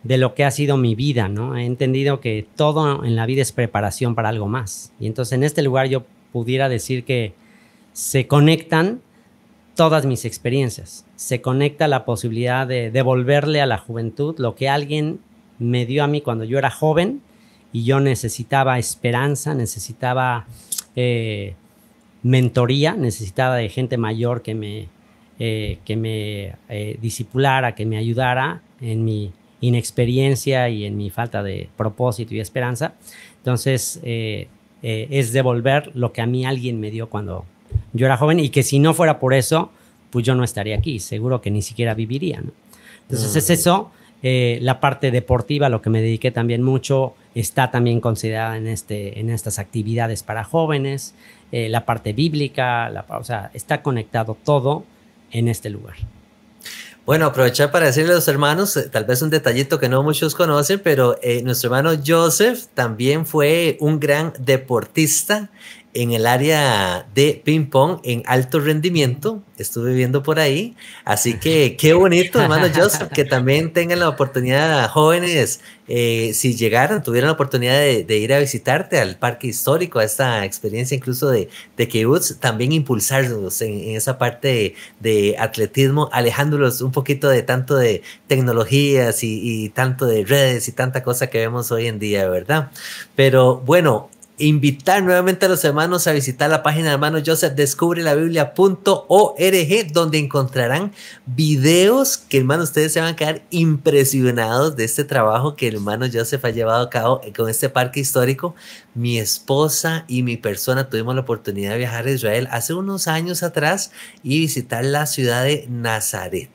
de lo que ha sido mi vida, ¿no? He entendido que todo en la vida es preparación para algo más. Y entonces en este lugar yo pudiera decir que se conectan todas mis experiencias. Se conecta la posibilidad de devolverle a la juventud lo que alguien me dio a mí cuando yo era joven y yo necesitaba esperanza, necesitaba eh, mentoría, necesitaba de gente mayor que me, eh, que me eh, disipulara, que me ayudara en mi inexperiencia y en mi falta de propósito y esperanza. Entonces, eh, es devolver lo que a mí alguien me dio cuando yo era joven y que si no fuera por eso, pues yo no estaría aquí, seguro que ni siquiera viviría. Entonces es eso, eh, la parte deportiva, lo que me dediqué también mucho, está también considerada en, este, en estas actividades para jóvenes, eh, la parte bíblica, la, o sea, está conectado todo en este lugar. Bueno, aprovechar para decirle a los hermanos, eh, tal vez un detallito que no muchos conocen, pero eh, nuestro hermano Joseph también fue un gran deportista en el área de ping pong en alto rendimiento. Estuve viendo por ahí. Así que qué bonito, hermano Joseph, que también tengan la oportunidad, jóvenes, eh, si llegaran, tuvieran la oportunidad de, ir a visitarte al parque histórico, a esta experiencia incluso de, de también impulsarlos en, esa parte de, atletismo, alejándolos un poquito de tanto de tecnologías y, y tanto de redes y tanta cosa que vemos hoy en día, ¿verdad? Pero bueno, invitar nuevamente a los hermanos a visitar la página de hermano Joseph descubre la biblia.org donde encontrarán videos que hermano ustedes se van a quedar impresionados de este trabajo que el hermano Joseph ha llevado a cabo con este parque histórico. Mi esposa y mi persona tuvimos la oportunidad de viajar a Israel hace unos años atrás y visitar la ciudad de Nazaret.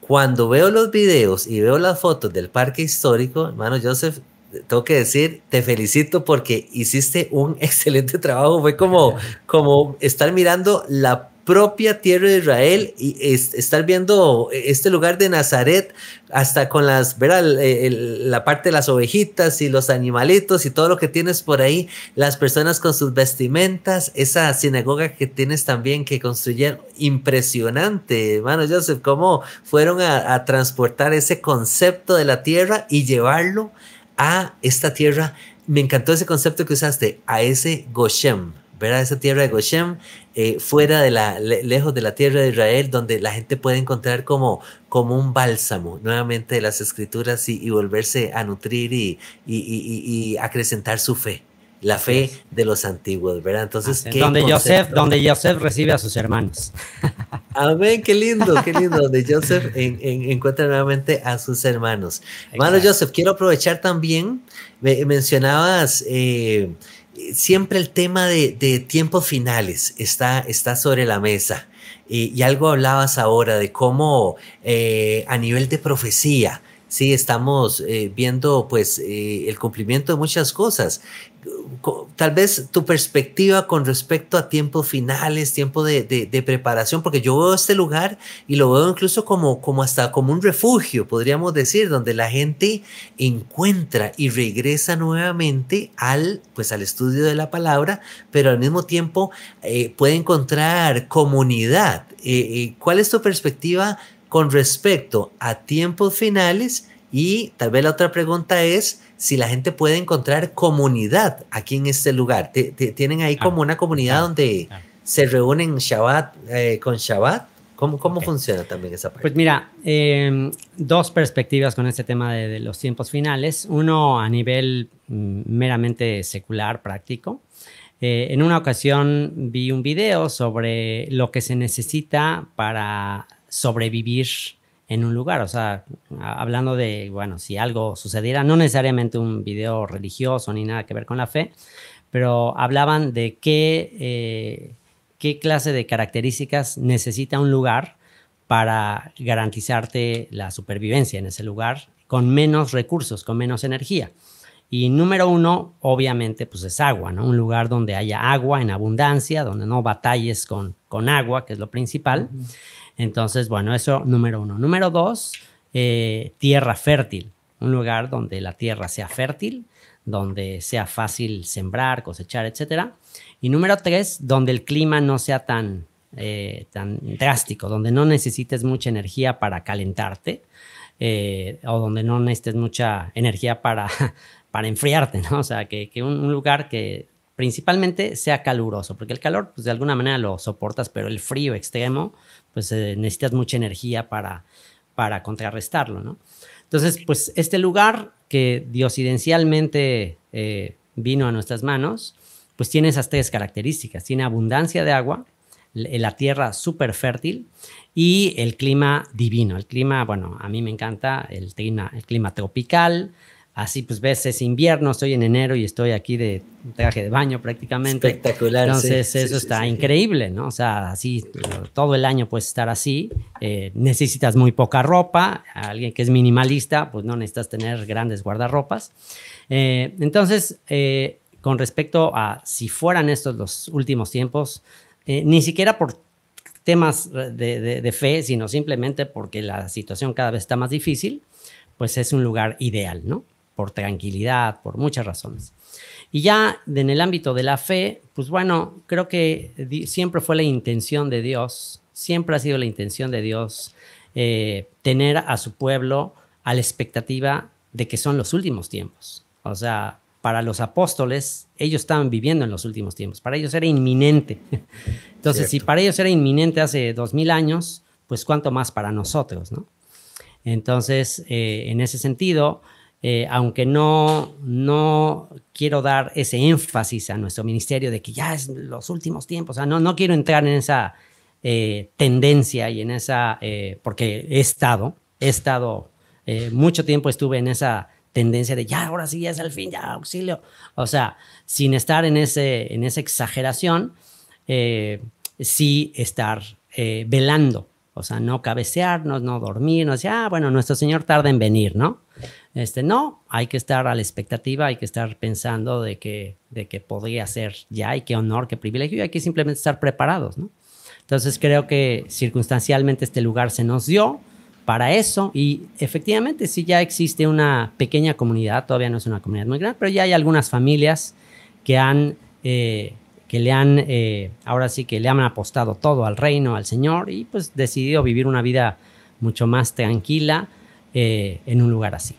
Cuando veo los videos y veo las fotos del parque histórico, hermano Joseph, tengo que decir, te felicito porque hiciste un excelente trabajo. Fue como, como estar mirando la propia tierra de Israel y estar viendo este lugar de Nazaret hasta con las, ver la parte de las ovejitas y los animalitos y todo lo que tienes por ahí, las personas con sus vestimentas, esa sinagoga que tienes también que construyeron, impresionante, hermano Joseph, cómo fueron a, a transportar ese concepto de la tierra y llevarlo a esta tierra. Me encantó ese concepto que usaste, a ese Goshem, ¿verdad? Esa tierra de Goshem, eh, fuera de la, lejos de la tierra de Israel, donde la gente puede encontrar como, como un bálsamo nuevamente de las escrituras y, volverse a nutrir y, y, acrecentar su fe la fe de los antiguos, ¿verdad? Entonces, donde Joseph, donde Joseph recibe a sus hermanos. Amén, qué lindo, qué lindo, donde Joseph encuentra nuevamente a sus hermanos. Hermano Joseph, quiero aprovechar también, mencionabas eh, siempre el tema de, tiempos finales, está, está sobre la mesa. Y, algo hablabas ahora de cómo eh, a nivel de profecía, sí, estamos eh, viendo pues el cumplimiento de muchas cosas tal vez tu perspectiva con respecto a tiempos finales, tiempo de, preparación, porque yo veo este lugar y lo veo incluso como, como hasta como un refugio, podríamos decir, donde la gente encuentra y regresa nuevamente al, pues, al estudio de la palabra, pero al mismo tiempo eh, puede encontrar comunidad. Eh, eh, ¿Cuál es tu perspectiva con respecto a tiempos finales? Y tal vez la otra pregunta es, si la gente puede encontrar comunidad aquí en este lugar. tienen ahí como una comunidad donde se reúnen Shabbat eh, con Shabbat. ¿Cómo, cómo funciona también esa parte? Pues mira, em, dos perspectivas con este tema de, los tiempos finales. Uno a nivel mm, meramente secular, práctico. Eh, en una ocasión vi un video sobre lo que se necesita para sobrevivir en un lugar. O sea, hablando de, bueno, si algo sucediera, no necesariamente un video religioso ni nada que ver con la fe, pero hablaban de qué, eh, qué clase de características necesita un lugar para garantizarte la supervivencia en ese lugar con menos recursos, con menos energía. Y número uno, obviamente, pues es agua, ¿no? Un lugar donde haya agua en abundancia, donde no batalles con, con agua, que es lo principal. Entonces, bueno, eso número uno. Número dos, eh, tierra fértil, un lugar donde la tierra sea fértil, donde sea fácil sembrar, cosechar, etc. Y número tres, donde el clima no sea tan, eh, tan drástico, donde no necesites mucha energía para calentarte eh, o donde no necesites mucha energía para, para enfriarte, ¿no? O sea, que, un, lugar que principalmente sea caluroso, porque el calor, pues de alguna manera lo soportas, pero el frío extremo, pues eh, necesitas mucha energía para, para contrarrestarlo, ¿no? Entonces, pues este lugar que diosidencialmente eh, vino a nuestras manos, pues tiene esas tres características. Tiene abundancia de agua, la tierra súper fértil y el clima divino. El clima, bueno, a mí me encanta el clima, el clima tropical, Así pues ves, es invierno, estoy en enero y estoy aquí de traje de baño prácticamente. Espectacular. Entonces eso está increíble, ¿no? O sea, así todo el año puedes estar así. Eh, necesitas muy poca ropa. Alguien que es minimalista, pues no necesitas tener grandes guardarropas. Eh, entonces, eh, con respecto a si fueran estos los últimos tiempos, ni siquiera por temas de, de fe, sino simplemente porque la situación cada vez está más difícil, pues es un lugar ideal, ¿no? Por tranquilidad, por muchas razones. Y ya en el ámbito de la fe, pues bueno, creo que siempre fue la intención de Dios, siempre ha sido la intención de Dios eh, tener a su pueblo a la expectativa de que son los últimos tiempos. O sea, para los apóstoles, ellos estaban viviendo en los últimos tiempos, para ellos era inminente. Entonces, si para ellos era inminente hace dos mil años, pues cuánto más para nosotros, ¿no? Entonces, eh, en ese sentido, eh, aunque no, no quiero dar ese énfasis a nuestro ministerio de que ya es los últimos tiempos, o sea, no, no quiero entrar en esa eh, tendencia y en esa, porque he estado, he estado, mucho tiempo estuve en esa tendencia de ya, ahora sí, ya es el fin, ya, auxilio. O sea, sin estar en, ese, en esa exageración, sí estar velando o sea, no cabecearnos, no dormir, no decir, ah, bueno, nuestro Señor tarda en venir, ¿no? Este, no, hay que estar a la expectativa, hay que estar pensando de que, de que podría ser ya, y qué honor, qué privilegio, y hay que simplemente estar preparados, ¿no? Entonces creo que circunstancialmente este lugar se nos dio para eso y efectivamente sí ya existe una pequeña comunidad, todavía no es una comunidad muy grande, pero ya hay algunas familias que han eh, que le han, eh, ahora sí que le han apostado todo al reino, al Señor, y pues decidido vivir una vida mucho más tranquila eh, en un lugar así.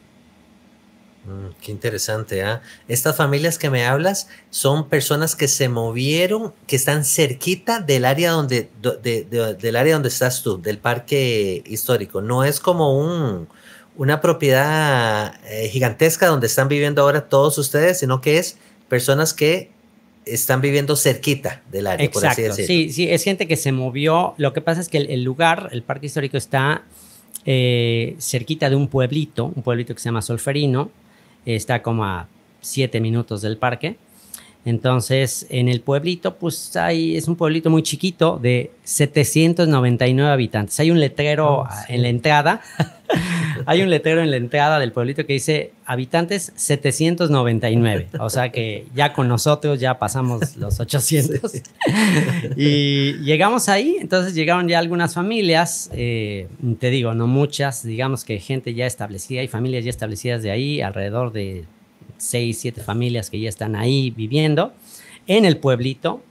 Mm, qué interesante, ¿ah? Estas familias que me hablas son personas que se movieron, que están cerquita del área donde, del área donde estás tú, del parque histórico. No es como un, una propiedad eh, gigantesca donde están viviendo ahora todos ustedes, sino que es personas que están viviendo cerquita del área, por así decirlo. Sí, sí, es gente que se movió. Lo que pasa es que el, lugar, el parque histórico, está eh, cerquita de un pueblito, un pueblito que se llama Solferino. está como a siete minutos del parque. Entonces, en el pueblito, pues hay, es un pueblito muy chiquito de 799 habitantes. Hay un letrero oh, en la entrada, hay un letrero en la entrada del pueblito que dice habitantes 799. O sea que ya con nosotros ya pasamos los 800. y llegamos ahí, entonces llegaron ya algunas familias, eh, te digo, no muchas, digamos que gente ya establecida, hay familias ya establecidas de ahí, alrededor de seis, siete familias que ya están ahí viviendo en el pueblito.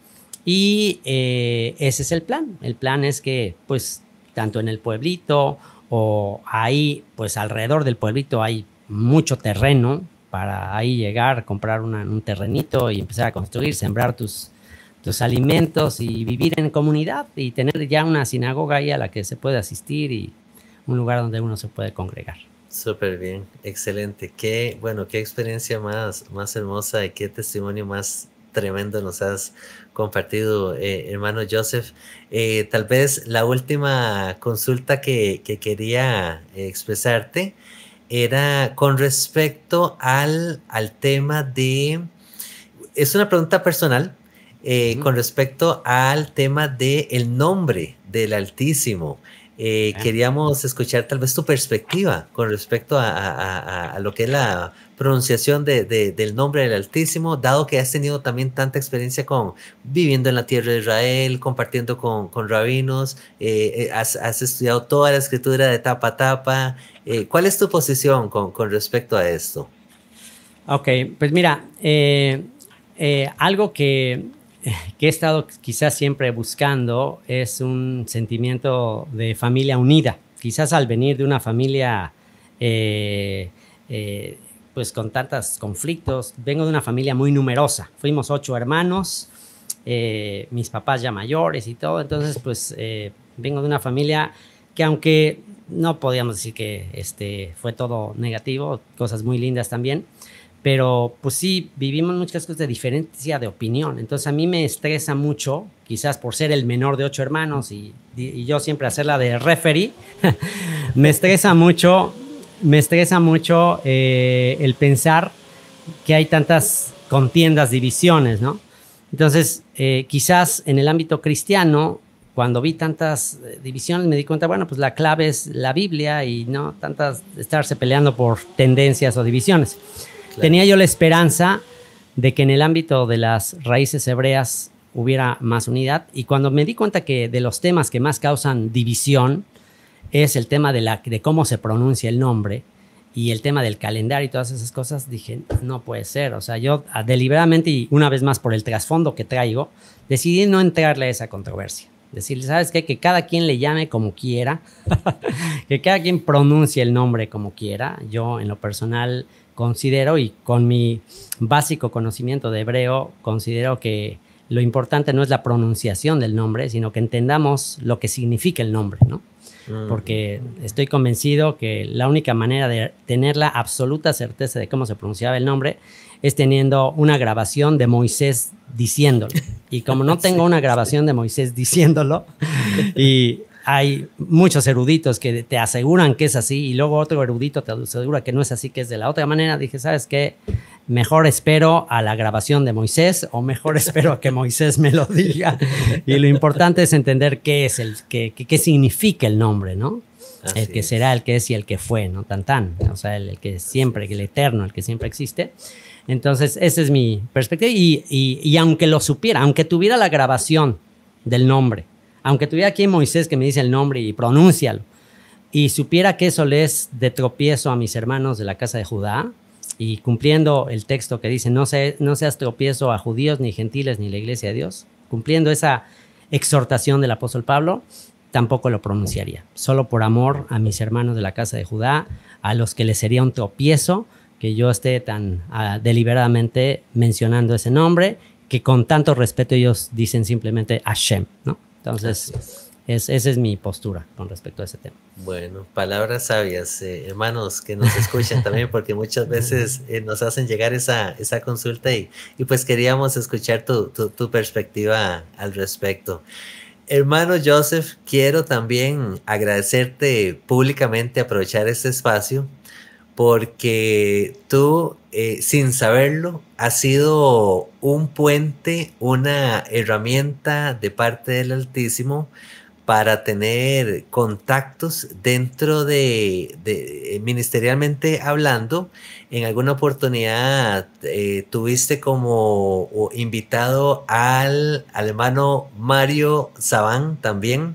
Y eh, ese es el plan. El plan es que, pues, tanto en el pueblito o ahí, pues alrededor del pueblito hay mucho terreno para ahí llegar, comprar un terrenito y empezar a construir, sembrar tus, tus alimentos y vivir en comunidad y tener ya una sinagoga ahí a la que se puede asistir y un lugar donde uno se puede congregar. Súper bien, excelente. Qué, bueno, qué experiencia más, más hermosa y qué testimonio más tremendo nos has compartido, eh, hermano Joseph. Eh, tal vez la última consulta que, quería expresarte era con respecto al, al tema de, es una pregunta personal, eh, con respecto al tema del el nombre del Altísimo. Eh, queríamos escuchar tal vez tu perspectiva con respecto a, lo que es la pronunciación del nombre del Altísimo, dado que has tenido también tanta experiencia con viviendo en la tierra de Israel, compartiendo con, rabinos, eh, eh, has, estudiado toda la escritura de tapa a tapa. ¿Cuál es tu posición con, con, respecto a esto? Ok, pues mira, algo que que he estado quizás siempre buscando es un sentimiento de familia unida. Quizás al venir de una familia eh, eh, pues con tantos conflictos, vengo de una familia muy numerosa. Fuimos ocho hermanos, eh, mis papás ya mayores y todo, entonces pues vengo de una familia que aunque no podíamos decir que este, fue todo negativo, cosas muy lindas también, pero pues sí, vivimos muchas cosas de diferencia de opinión. Entonces a mí me estresa mucho, quizás por ser el menor de ocho hermanos y, yo siempre hacerla de referee, me estresa mucho, me estresa mucho eh, el pensar que hay tantas contiendas, divisiones, ¿no? Entonces, eh, quizás en el ámbito cristiano, cuando vi tantas eh, divisiones, me di cuenta, bueno, pues la clave es la Biblia y no tantas estarse peleando por tendencias o divisiones. Tenía yo la esperanza de que en el ámbito de las raíces hebreas hubiera más unidad y cuando me di cuenta que de los temas que más causan división es el tema de, la, de cómo se pronuncia el nombre y el tema del calendario y todas esas cosas, dije, no puede ser. O sea, yo ah, deliberadamente y una vez más por el trasfondo que traigo, decidí no entrarle a esa controversia. Decirle, ¿sabes qué? Que cada quien le llame como quiera, que cada quien pronuncie el nombre como quiera. Yo en lo personal considero y con mi básico conocimiento de hebreo, considero que lo importante no es la pronunciación del nombre, sino que entendamos lo que significa el nombre, ¿no? Porque estoy convencido que la única manera de tener la absoluta certeza de cómo se pronunciaba el nombre es teniendo una grabación de Moisés diciéndolo. Y como no tengo una grabación de Moisés diciéndolo, y hay muchos eruditos que te aseguran que es así, y luego otro erudito te asegura que no es así, que es de la otra manera, dije, ¿sabes qué? Mejor espero a la grabación de Moisés o mejor espero a que Moisés me lo diga. Y lo importante es entender qué es el, qué, qué significa el nombre, ¿no? el que será, el que es y el que fue, ¿no? Tan tan, o sea, el, que siempre, el eterno, el que siempre existe. Entonces, esa es mi perspectiva. Y, y, y, aunque lo supiera, aunque tuviera la grabación del nombre, aunque tuviera aquí Moisés que me dice el nombre y pronúncialo, y supiera que eso le es de tropiezo a mis hermanos de la casa de Judá, y cumpliendo el texto que dice, no, no seas tropiezo a judíos, ni gentiles, ni la iglesia de Dios, cumpliendo esa exhortación del apóstol Pablo, tampoco lo pronunciaría, solo por amor a mis hermanos de la casa de Judá, a los que les sería un tropiezo que yo esté tan ah, deliberadamente mencionando ese nombre, que con tanto respeto ellos dicen simplemente Hashem, ¿no? Entonces... Es, esa es mi postura con respecto a ese tema. Bueno, palabras sabias, eh, hermanos que nos escuchan también, porque muchas veces eh, nos hacen llegar esa, esa consulta y, y pues queríamos escuchar tu, tu, tu, perspectiva al respecto. Hermano Joseph, quiero también agradecerte públicamente, aprovechar este espacio, porque tú, eh, sin saberlo, has sido un puente, una herramienta de parte del Altísimo para tener contactos dentro de, de ministerialmente hablando. En alguna oportunidad eh, tuviste como invitado al, hermano Mario Sabán también,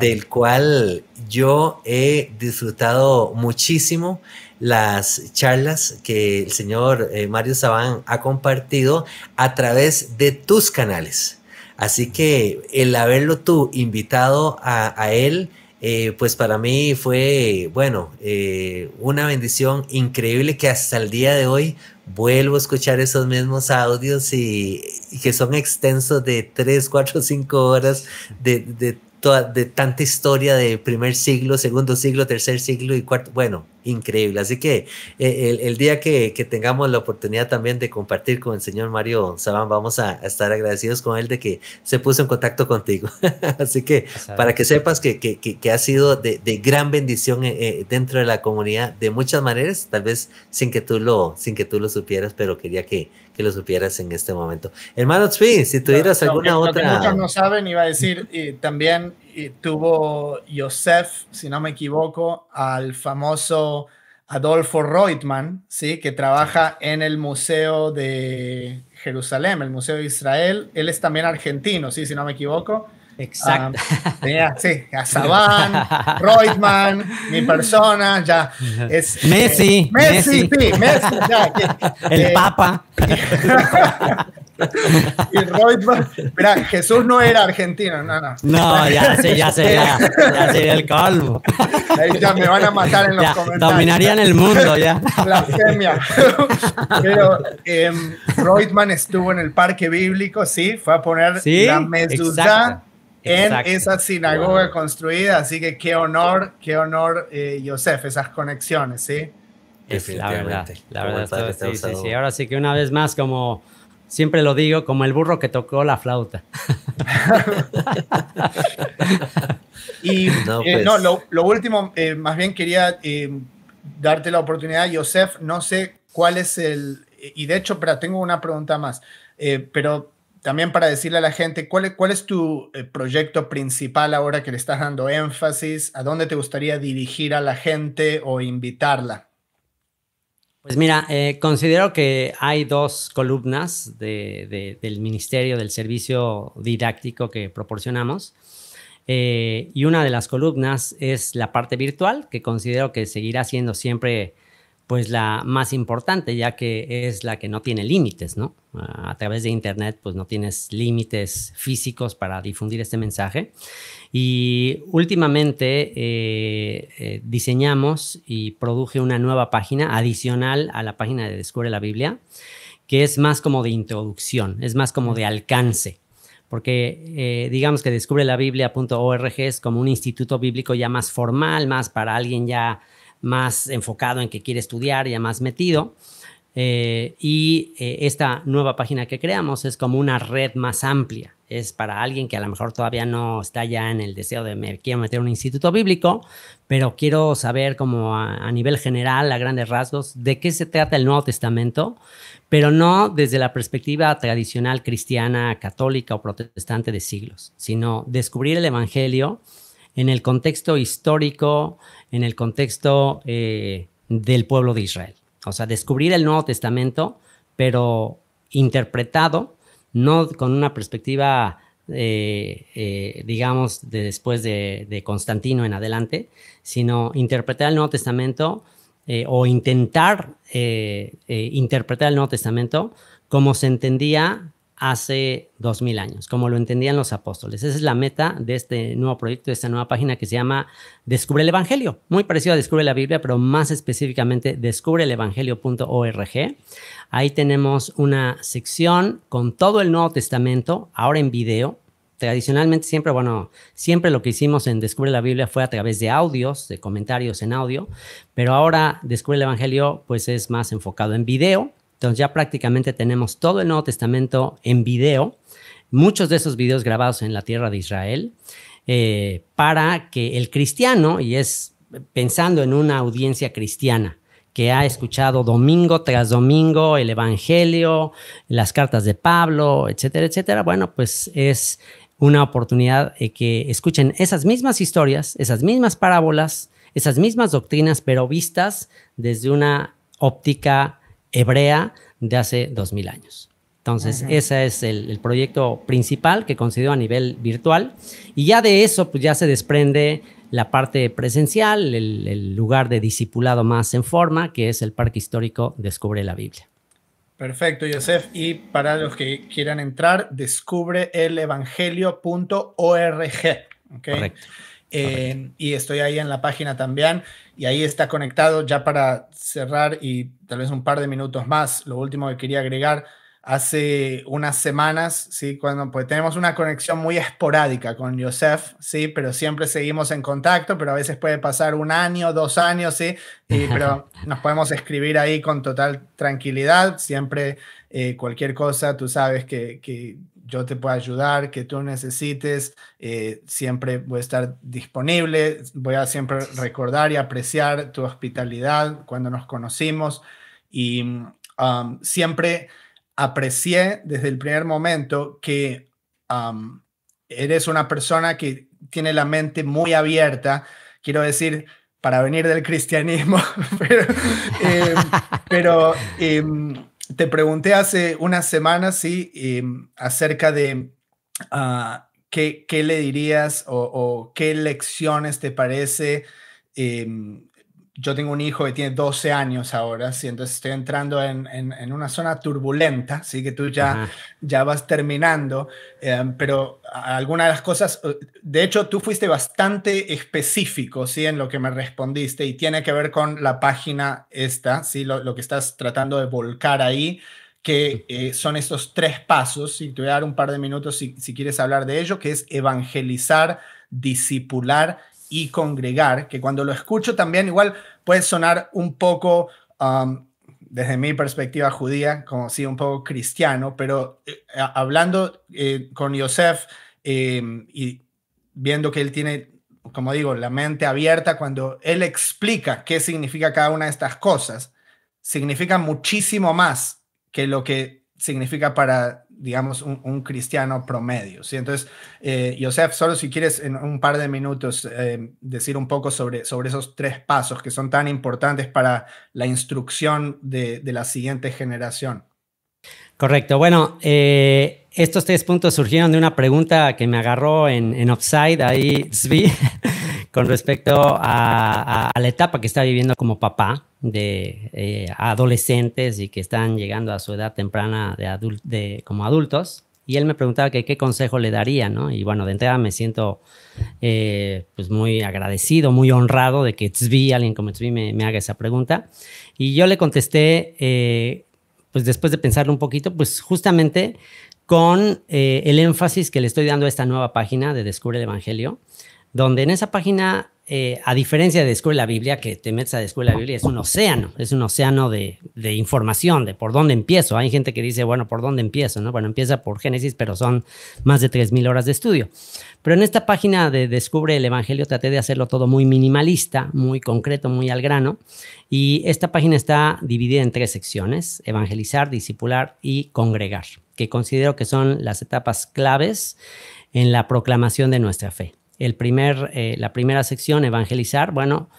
del cual yo he disfrutado muchísimo las charlas que el señor eh, Mario Sabán ha compartido a través de tus canales. Así que el haberlo tú invitado a, él, eh, pues para mí fue, bueno, eh, una bendición increíble que hasta el día de hoy vuelvo a escuchar esos mismos audios y, que son extensos de 3, 4, 5 horas de, de, de tanta historia de primer siglo, segundo siglo, tercer siglo y cuarto. Bueno, increíble. Así que eh, el, día que, tengamos la oportunidad también de compartir con el señor Mario Sabán, vamos a, estar agradecidos con él de que se puso en contacto contigo. Así que para que sepas que, que, ha sido de, gran bendición eh, eh, dentro de la comunidad de muchas maneras, tal vez sin que tú lo, sin que tú lo supieras, pero quería que, lo supieras en este momento. Hermano Tzvi, si tuvieras alguna otra... Lo muchos no saben, iba a decir, y también tuvo Yosef, si no me equivoco, al famoso Adolfo Reutemann, ¿sí? que trabaja en el Museo de Jerusalén, el Museo de Israel. Él es también argentino, ¿sí? si no me equivoco. Exacto. Ah, sí, Azabán, Reutemann, mi persona, ya. Es, Messi. Messi, sí, Messi, ya. el eh, Papa. y Reutemann, mira, Jesús no era argentino, no, no. No, ya sé, ya sé, ya, ya sería el colmo. Ahí ya me van a matar en los comentarios. Dominarían el mundo ya. Blasfemia. Pero eh, Reutemann estuvo en el parque bíblico, sí, fue a poner ¿Sí? la mezuzá en esa sinagoga construida, así que qué honor, qué honor, eh, Yosef, esas conexiones, ¿sí? Es la verdad, la verdad, sí, sí, sí, ahora sí que una vez más como Siempre lo digo como el burro que tocó la flauta. y no, eh, pues. lo, último, eh, más bien quería eh, darte la oportunidad, Joseph, no sé cuál es el, y de hecho, pero tengo una pregunta más, pero también para decirle a la gente, ¿cuál, cuál es tu proyecto principal ahora que le estás dando énfasis? ¿A dónde te gustaría dirigir a la gente o invitarla? Pues mira, eh, considero que hay dos columnas del Ministerio del Servicio Didáctico que proporcionamos. Eh, y una de las columnas es la parte virtual, que considero que seguirá siendo siempre pues la más importante, ya que es la que no tiene límites, ¿no? A través de Internet, pues no tienes límites físicos para difundir este mensaje. Y últimamente eh, eh, diseñamos y produje una nueva página adicional a la página de Descubre la Biblia, que es más como de introducción, es más como de alcance porque eh, digamos que descubrelabiblia.org es como un instituto bíblico ya más formal, más para alguien ya más enfocado en que quiere estudiar, ya más metido. Eh, y eh, esta nueva página que creamos es como una red más amplia. Es para alguien que a lo mejor todavía no está ya en el deseo de me quiero meter un instituto bíblico, pero quiero saber como a nivel general, a grandes rasgos, de qué se trata el Nuevo Testamento, pero no desde la perspectiva tradicional cristiana, católica o protestante de siglos, sino descubrir el Evangelio en el contexto histórico, en el contexto eh, del pueblo de Israel. O sea, descubrir el Nuevo Testamento, pero interpretado, no con una perspectiva, eh, eh, digamos, de después de, de, Constantino en adelante, sino interpretar el Nuevo Testamento o intentar interpretar el Nuevo Testamento como se entendía hace dos mil años, como lo entendían los apóstoles. Esa es la meta de este nuevo proyecto, de esta nueva página que se llama Descubre el Evangelio, muy parecido a Descubre la Biblia, pero más específicamente descubrelevangelio.org. Ahí tenemos una sección con todo el Nuevo Testamento, ahora en video. Tradicionalmente siempre, bueno, siempre lo que hicimos en Descubre la Biblia fue a través de audios, de comentarios en audio, pero ahora Descubre el Evangelio pues es más enfocado en video entonces ya prácticamente tenemos todo el Nuevo Testamento en video, muchos de esos videos grabados en la tierra de Israel, eh, para que el cristiano, y es pensando en una audiencia cristiana, que ha escuchado domingo tras domingo el Evangelio, las cartas de Pablo, etcétera, etcétera, bueno, pues es una oportunidad que escuchen esas mismas historias, esas mismas parábolas, esas mismas doctrinas, pero vistas desde una óptica hebrea de hace dos mil años. Entonces, ese es el, proyecto principal que considero a nivel virtual. Y ya de eso, pues ya se desprende la parte presencial, el, lugar de discipulado más en forma, que es el Parque Histórico Descubre la Biblia. Perfecto, Joseph. Y para los que quieran entrar, descubreelevangelio.org. Correcto. Eh, y estoy ahí en la página también y ahí está conectado ya para cerrar y tal vez un par de minutos más. Lo último que quería agregar, hace unas semanas, ¿sí? Cuando pues tenemos una conexión muy esporádica con Joseph, ¿sí? Pero siempre seguimos en contacto, pero a veces puede pasar un año, dos años, ¿sí? pero nos podemos escribir ahí con total tranquilidad, siempre eh, cualquier cosa, tú sabes que, que yo te puedo ayudar, que tú necesites, eh, siempre voy a estar disponible, voy a siempre recordar y apreciar tu hospitalidad cuando nos conocimos. Y um, siempre aprecié desde el primer momento que um, eres una persona que tiene la mente muy abierta, quiero decir, para venir del cristianismo, pero, eh, em, te pregunté hace unas semanas, sí, em, acerca de ah, qué, qué, le dirías o, qué lecciones te parece. Em, yo tengo un hijo que tiene 12 años ahora, ¿sí? entonces estoy entrando en, en, una zona turbulenta, así que tú ya, ya vas terminando, em, pero alguna de las cosas, eh, de hecho tú fuiste bastante específico ¿sí? en lo que me respondiste y tiene que ver con la página esta, ¿sí? lo, lo que estás tratando de volcar ahí que eh, son estos tres pasos, y te voy a dar un par de minutos si, si quieres hablar de ello, que es evangelizar, discipular y congregar, que cuando lo escucho también igual puede sonar un poco, um, desde mi perspectiva judía, como si un poco cristiano, pero eh, hablando eh, con Yosef em, y viendo que él tiene, como digo, la mente abierta, cuando él explica qué significa cada una de estas cosas, significa muchísimo más que lo que significa para digamos, un, cristiano promedio. ¿sí? Entonces, eh, Joseph, solo si quieres en un par de minutos eh, decir un poco sobre, sobre esos tres pasos que son tan importantes para la instrucción de, la siguiente generación. Correcto. Bueno, eh, estos tres puntos surgieron de una pregunta que me agarró en, en Upside, ahí Svi, con respecto a, la etapa que está viviendo como papá de eh, adolescentes y que están llegando a su edad temprana de, como adultos. Y él me preguntaba qué consejo le daría, ¿no? Y bueno, de entrada me siento eh, pues muy agradecido, muy honrado de que Tzvi, alguien como Tzvi, me, haga esa pregunta. Y yo le contesté, eh, pues después de pensarlo un poquito, pues justamente con el énfasis que le estoy dando a esta nueva página de Descubre el Evangelio, donde en esa página eh, a diferencia de Descubre la Biblia, que te metes a Descubre la Biblia, es un océano, es un océano de, información, de por dónde empiezo. Hay gente que dice, bueno, ¿por dónde empiezo? ¿no? Bueno, empieza por Génesis, pero son más de 3.000 horas de estudio. Pero en esta página de Descubre el Evangelio traté de hacerlo todo muy minimalista, muy concreto, muy al grano. Y esta página está dividida en tres secciones, evangelizar, discipular y congregar, que considero que son las etapas claves en la proclamación de nuestra fe el primer, eh, la primera sección, evangelizar, bueno,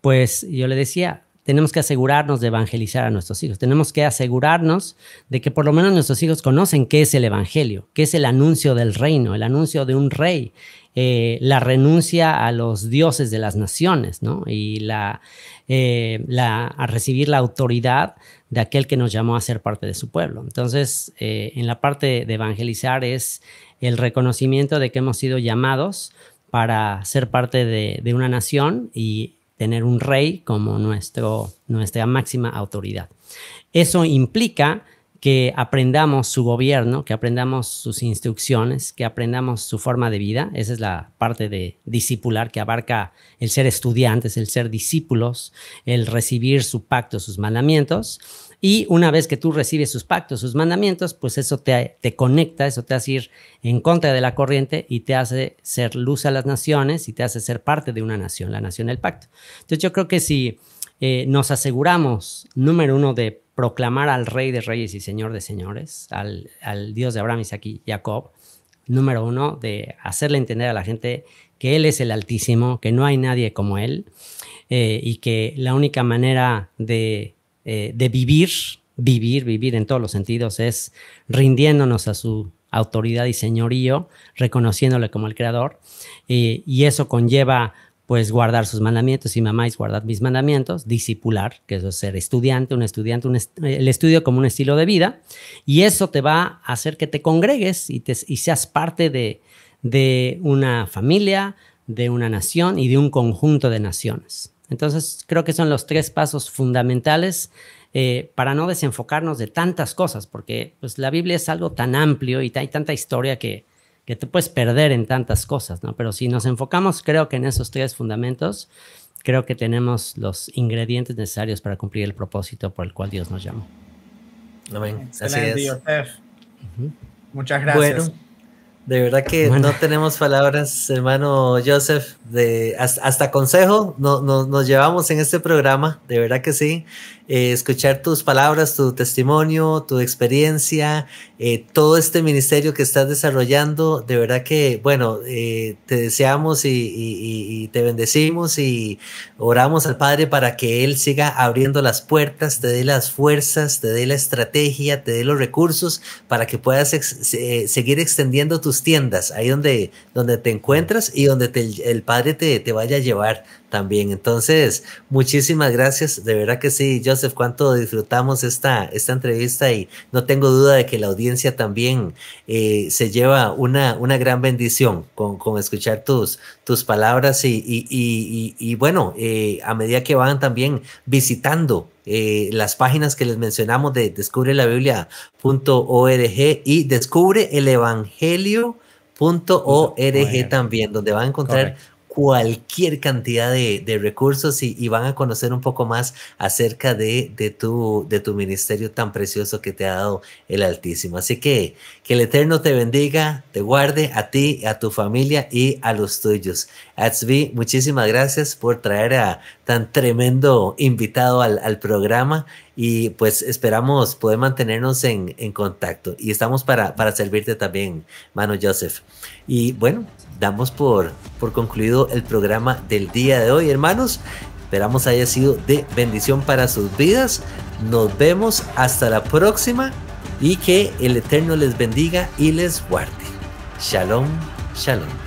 pues yo le decía, tenemos que asegurarnos de evangelizar a nuestros hijos. Tenemos que asegurarnos de que por lo menos nuestros hijos conocen qué es el Evangelio, qué es el anuncio del reino, el anuncio de un rey, eh, la renuncia a los dioses de las naciones, ¿no? Y la, eh, la, a recibir la autoridad de aquel que nos llamó a ser parte de su pueblo. Entonces, en la parte de evangelizar es el reconocimiento de que hemos sido llamados para ser parte de, una nación y tener un rey como nuestro, nuestra máxima autoridad. Eso implica que aprendamos su gobierno, que aprendamos sus instrucciones, que aprendamos su forma de vida. Esa es la parte de discipular que abarca el ser estudiantes, el ser discípulos, el recibir su pacto, sus mandamientos. Y una vez que tú recibes sus pactos, sus mandamientos, pues eso te, te, conecta, eso te hace ir en contra de la corriente y te hace ser luz a las naciones y te hace ser parte de una nación, la nación del pacto. Entonces yo creo que si eh, nos aseguramos, número uno, de proclamar al Rey de Reyes y Señor de Señores, al, al Dios de Abraham, Isaac y Jacob, número uno, de hacerle entender a la gente que Él es el Altísimo, que no hay nadie como Él eh, y que la única manera de eh, de vivir, vivir, vivir en todos los sentidos, es rindiéndonos a su autoridad y señorío, reconociéndole como el creador. Eh, y eso conlleva pues guardar sus mandamientos y mamáis guardar mis mandamientos, discipular, que es ser estudiante, un estudiante, el estudio como un estilo de vida, y eso te va a hacer que te congregues y, te, seas parte de, de una familia, de una nación y de un conjunto de naciones. Entonces, creo que son los tres pasos fundamentales eh, para no desenfocarnos de tantas cosas, porque pues, la Biblia es algo tan amplio y hay tanta historia que, que te puedes perder en tantas cosas, ¿no? Pero si nos enfocamos, creo que en esos tres fundamentos, creo que tenemos los ingredientes necesarios para cumplir el propósito por el cual Dios nos llamó. Amén. Así es. Muchas gracias. De verdad que no tenemos palabras, hermano Joseph, de hasta, consejo no, nos llevamos en este programa, de verdad que sí. Eh, escuchar tus palabras, tu testimonio, tu experiencia, eh, todo este ministerio que estás desarrollando, de verdad que, bueno, eh, te deseamos y, te bendecimos y oramos al Padre para que Él siga abriendo las puertas, te dé las fuerzas, te dé la estrategia, te dé los recursos para que puedas seguir extendiendo tus tiendas, ahí donde, donde te encuentras y donde el Padre te, te vaya a llevar también. Entonces, muchísimas gracias. De verdad que sí, Joseph, cuánto disfrutamos esta, esta entrevista y no tengo duda de que la audiencia también eh, se lleva una, una gran bendición con, con escuchar tus, tus palabras y, y, y, bueno, eh, a medida que van también visitando eh, las páginas que les mencionamos de descubre la Biblia.org y descubre el evangelio.org también, donde van a encontrar cualquier cantidad de, recursos y, van a conocer un poco más acerca de, de, tu, de tu ministerio tan precioso que te ha dado el Altísimo. Así que que el Eterno te bendiga, te guarde a ti, a tu familia y a los tuyos. Atzvi, muchísimas gracias por traer a tan tremendo invitado al, programa y pues esperamos poder mantenernos en, en contacto y estamos para, para servirte también, mano Joseph. Y bueno, damos por, por concluido el programa del día de hoy, hermanos. Esperamos haya sido de bendición para sus vidas. Nos vemos hasta la próxima y que el Eterno les bendiga y les guarde. Shalom, shalom.